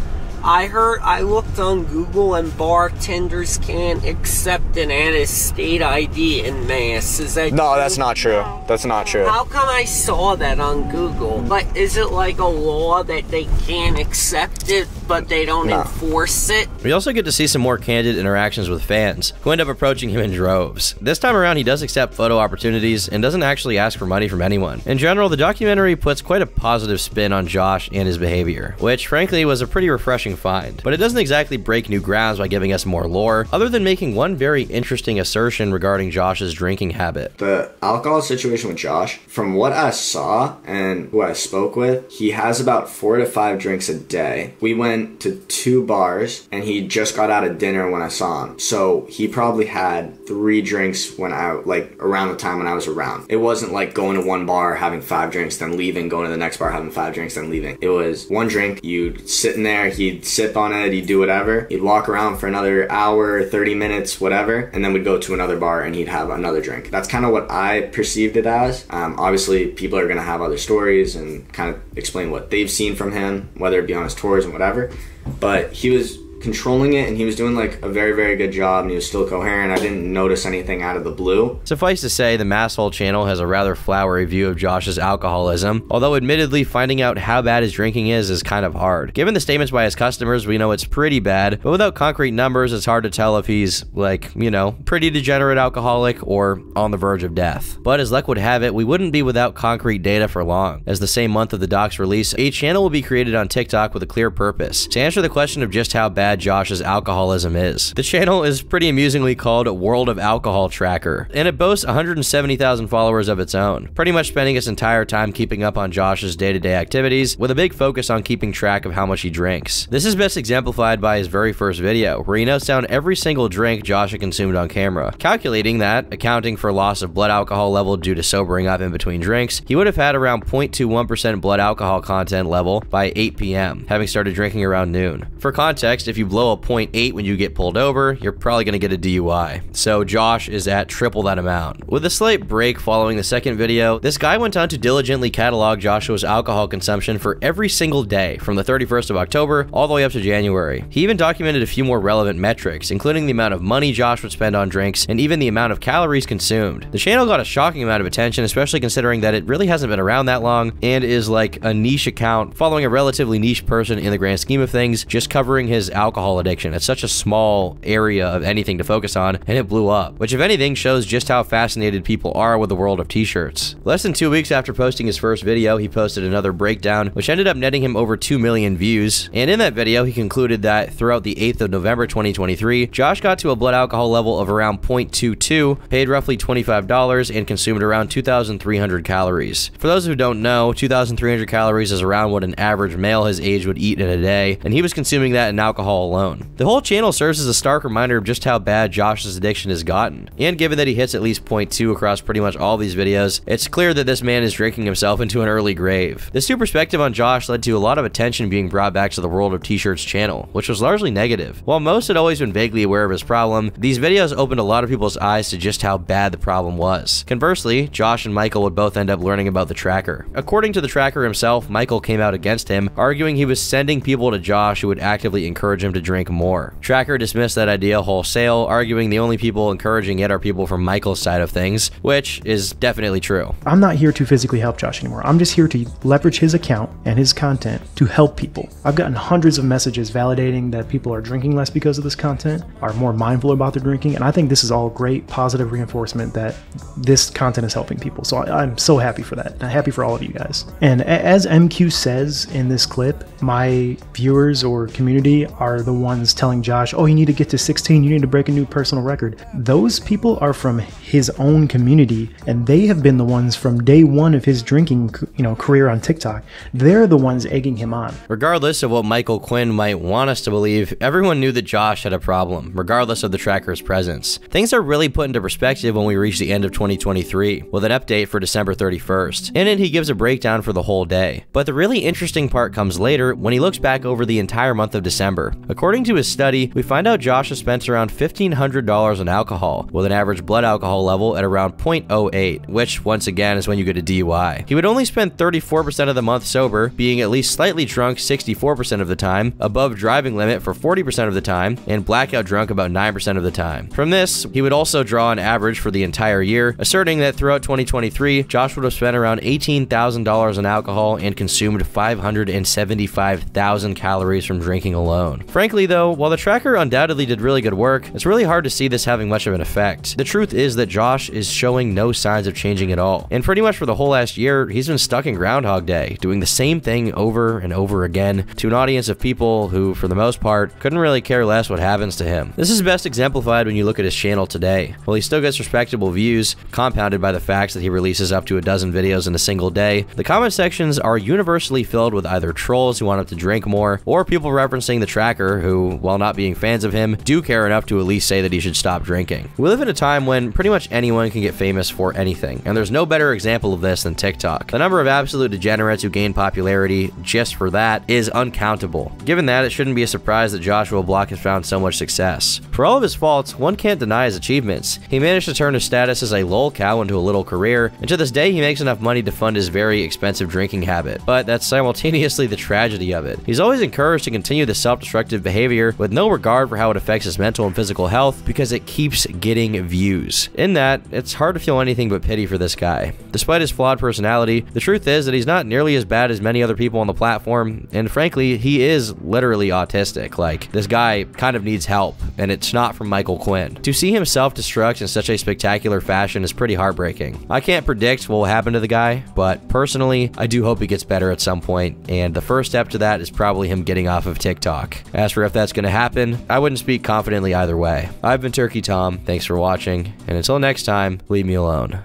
[SPEAKER 2] I heard, I looked on Google and bartenders can't accept an out-of-state ID in Mass. Is that
[SPEAKER 14] No,
[SPEAKER 2] true?
[SPEAKER 14] that's not true. That's not true.
[SPEAKER 2] How come I saw that on Google? But is it like a law that they can't accept it, but they don't
[SPEAKER 14] No.
[SPEAKER 2] enforce it?
[SPEAKER 1] We also get to see some more candid interactions with fans, who end up approaching him in droves. This time around, he does accept photo opportunities and doesn't actually ask for money from anyone. In general, the documentary puts quite a positive spin on Josh and his behavior, which frankly was a pretty refreshing find. But it doesn't exactly break new grounds by giving us more lore, other than making one very interesting assertion regarding Josh's drinking habit.
[SPEAKER 14] The alcohol situation with Josh, from what I saw and who I spoke with, he has about four to five drinks a day. We went to two bars and he just got out of dinner when I saw him. So he probably had three drinks when I, like, around the time when I was around. It wasn't like going to one bar, having five drinks, then leaving, going to the next bar, having five drinks, then leaving. It was one drink, you'd sit in there, he'd sip on it, he'd do whatever. He'd walk around for another hour, 30 minutes, whatever, and then we'd go to another bar and he'd have another drink. That's kind of what I perceived it as. Um, obviously, people are going to have other stories and kind of explain what they've seen from him, whether it be on his tours and whatever. But he was controlling it and he was doing like a very very good job and he was still coherent i didn't notice anything out of the blue
[SPEAKER 1] Suffice to say, the Masshole channel has a rather flowery view of Josh's alcoholism, although admittedly finding out how bad his drinking is is kind of hard. Given the statements by his customers, we know it's pretty bad, but without concrete numbers, it's hard to tell if he's, like, you know, pretty degenerate alcoholic or on the verge of death. But as luck would have it, we wouldn't be without concrete data for long. As the same month of the doc's release, a channel will be created on TikTok with a clear purpose, to answer the question of just how bad bad Josh's alcoholism is. The channel is pretty amusingly called World of Alcohol Tracker, and it boasts 170,000 followers of its own, pretty much spending its entire time keeping up on Josh's day-to-day activities, with a big focus on keeping track of how much he drinks. This is best exemplified by his very first video, where he notes down every single drink Josh had consumed on camera, calculating that, accounting for loss of blood alcohol level due to sobering up in between drinks, he would have had around 0.21% blood alcohol content level by 8 p.m., having started drinking around noon. For context, if you blow a 0.8 when you get pulled over, you're probably going to get a DUI. So Josh is at triple that amount. With a slight break following the second video, this guy went on to diligently catalog Joshua's alcohol consumption for every single day from the 31st of October all the way up to January. He even documented a few more relevant metrics, including the amount of money Josh would spend on drinks and even the amount of calories consumed. The channel got a shocking amount of attention, especially considering that it really hasn't been around that long and is like a niche account following a relatively niche person in the grand scheme of things, just covering his alcohol addiction. It's such a small area of anything to focus on, and it blew up, which if anything shows just how fascinated people are with the world of t-shirts. Less than two weeks after posting his first video, he posted another breakdown, which ended up netting him over 2 million views, and in that video, he concluded that throughout the 8th of November 2023, Josh got to a blood alcohol level of around 0.22, paid roughly $25, and consumed around 2,300 calories. For those who don't know, 2,300 calories is around what an average male his age would eat in a day, and he was consuming that in alcohol alone. The whole channel serves as a stark reminder of just how bad Josh's addiction has gotten, and given that he hits at least 0.2 across pretty much all these videos, it's clear that this man is drinking himself into an early grave. This new perspective on Josh led to a lot of attention being brought back to the World of T-Shirts channel, which was largely negative. While most had always been vaguely aware of his problem, these videos opened a lot of people's eyes to just how bad the problem was. Conversely, Josh and Michael would both end up learning about the tracker. According to the tracker himself, Michael came out against him, arguing he was sending people to Josh who would actively encourage him to drink more. Tracker dismissed that idea wholesale, arguing the only people encouraging it are people from Michael's side of things, which is definitely true.
[SPEAKER 15] I'm not here to physically help Josh anymore. I'm just here to leverage his account and his content to help people. I've gotten hundreds of messages validating that people are drinking less because of this content, are more mindful about their drinking, and I think this is all great positive reinforcement that this content is helping people. So I, am so happy for that. I'm happy for all of you guys. And as MQ says in this clip, my viewers or community are the ones telling Josh, oh, you need to get to 16, you need to break a new personal record. Those people are from his own community, and they have been the ones from day one of his drinking, you know, career on TikTok. They're the ones egging him on.
[SPEAKER 1] Regardless of what Michael Quinn might want us to believe, everyone knew that Josh had a problem, regardless of the tracker's presence. Things are really put into perspective when we reach the end of 2023, with an update for December 31st. In it, he gives a breakdown for the whole day. But the really interesting part comes later when he looks back over the entire month of December. According to his study, we find out Josh has spent around $1,500 on alcohol, with an average blood alcohol level at around 0.08, which, once again, is when you get a DUI. He would only spend 34% of the month sober, being at least slightly drunk 64% of the time, above driving limit for 40% of the time, and blackout drunk about 9% of the time. From this, he would also draw an average for the entire year, asserting that throughout 2023, Josh would have spent around $18,000 on alcohol and consumed 575,000 calories from drinking alone. Frankly, though, while the tracker undoubtedly did really good work, it's really hard to see this having much of an effect. The truth is that Josh is showing no signs of changing at all, and pretty much for the whole last year, he's been stuck in Groundhog Day, doing the same thing over and over again to an audience of people who, for the most part, couldn't really care less what happens to him. This is best exemplified when you look at his channel today. While he still gets respectable views, compounded by the facts that he releases up to a dozen videos in a single day, the comment sections are universally filled with either trolls who want him to drink more, or people referencing the tracker who, while not being fans of him, do care enough to at least say that he should stop drinking. We live in a time when pretty much anyone can get famous for anything, and there's no better example of this than TikTok. The number of absolute degenerates who gain popularity just for that is uncountable. Given that, it shouldn't be a surprise that Joshua Block has found so much success. For all of his faults, one can't deny his achievements. He managed to turn his status as a lol cow into a little career, and to this day he makes enough money to fund his very expensive drinking habit. But that's simultaneously the tragedy of it. He's always encouraged to continue the self-destructive behavior with no regard for how it affects his mental and physical health because it keeps getting views. In that, it's hard to feel anything but pity for this guy. Despite his flawed personality, the truth is that he's not nearly as bad as many other people on the platform, and frankly, he is literally autistic. Like, this guy kind of needs help, and it's not from Michael Quinn. To see him self-destruct in such a spectacular fashion is pretty heartbreaking. I can't predict what will happen to the guy, but personally, I do hope he gets better at some point, and the first step to that is probably him getting off of TikTok. As for if that's going to happen, I wouldn't speak confidently either way. I've been Turkey Tom, thanks for watching, and until next time, leave me alone.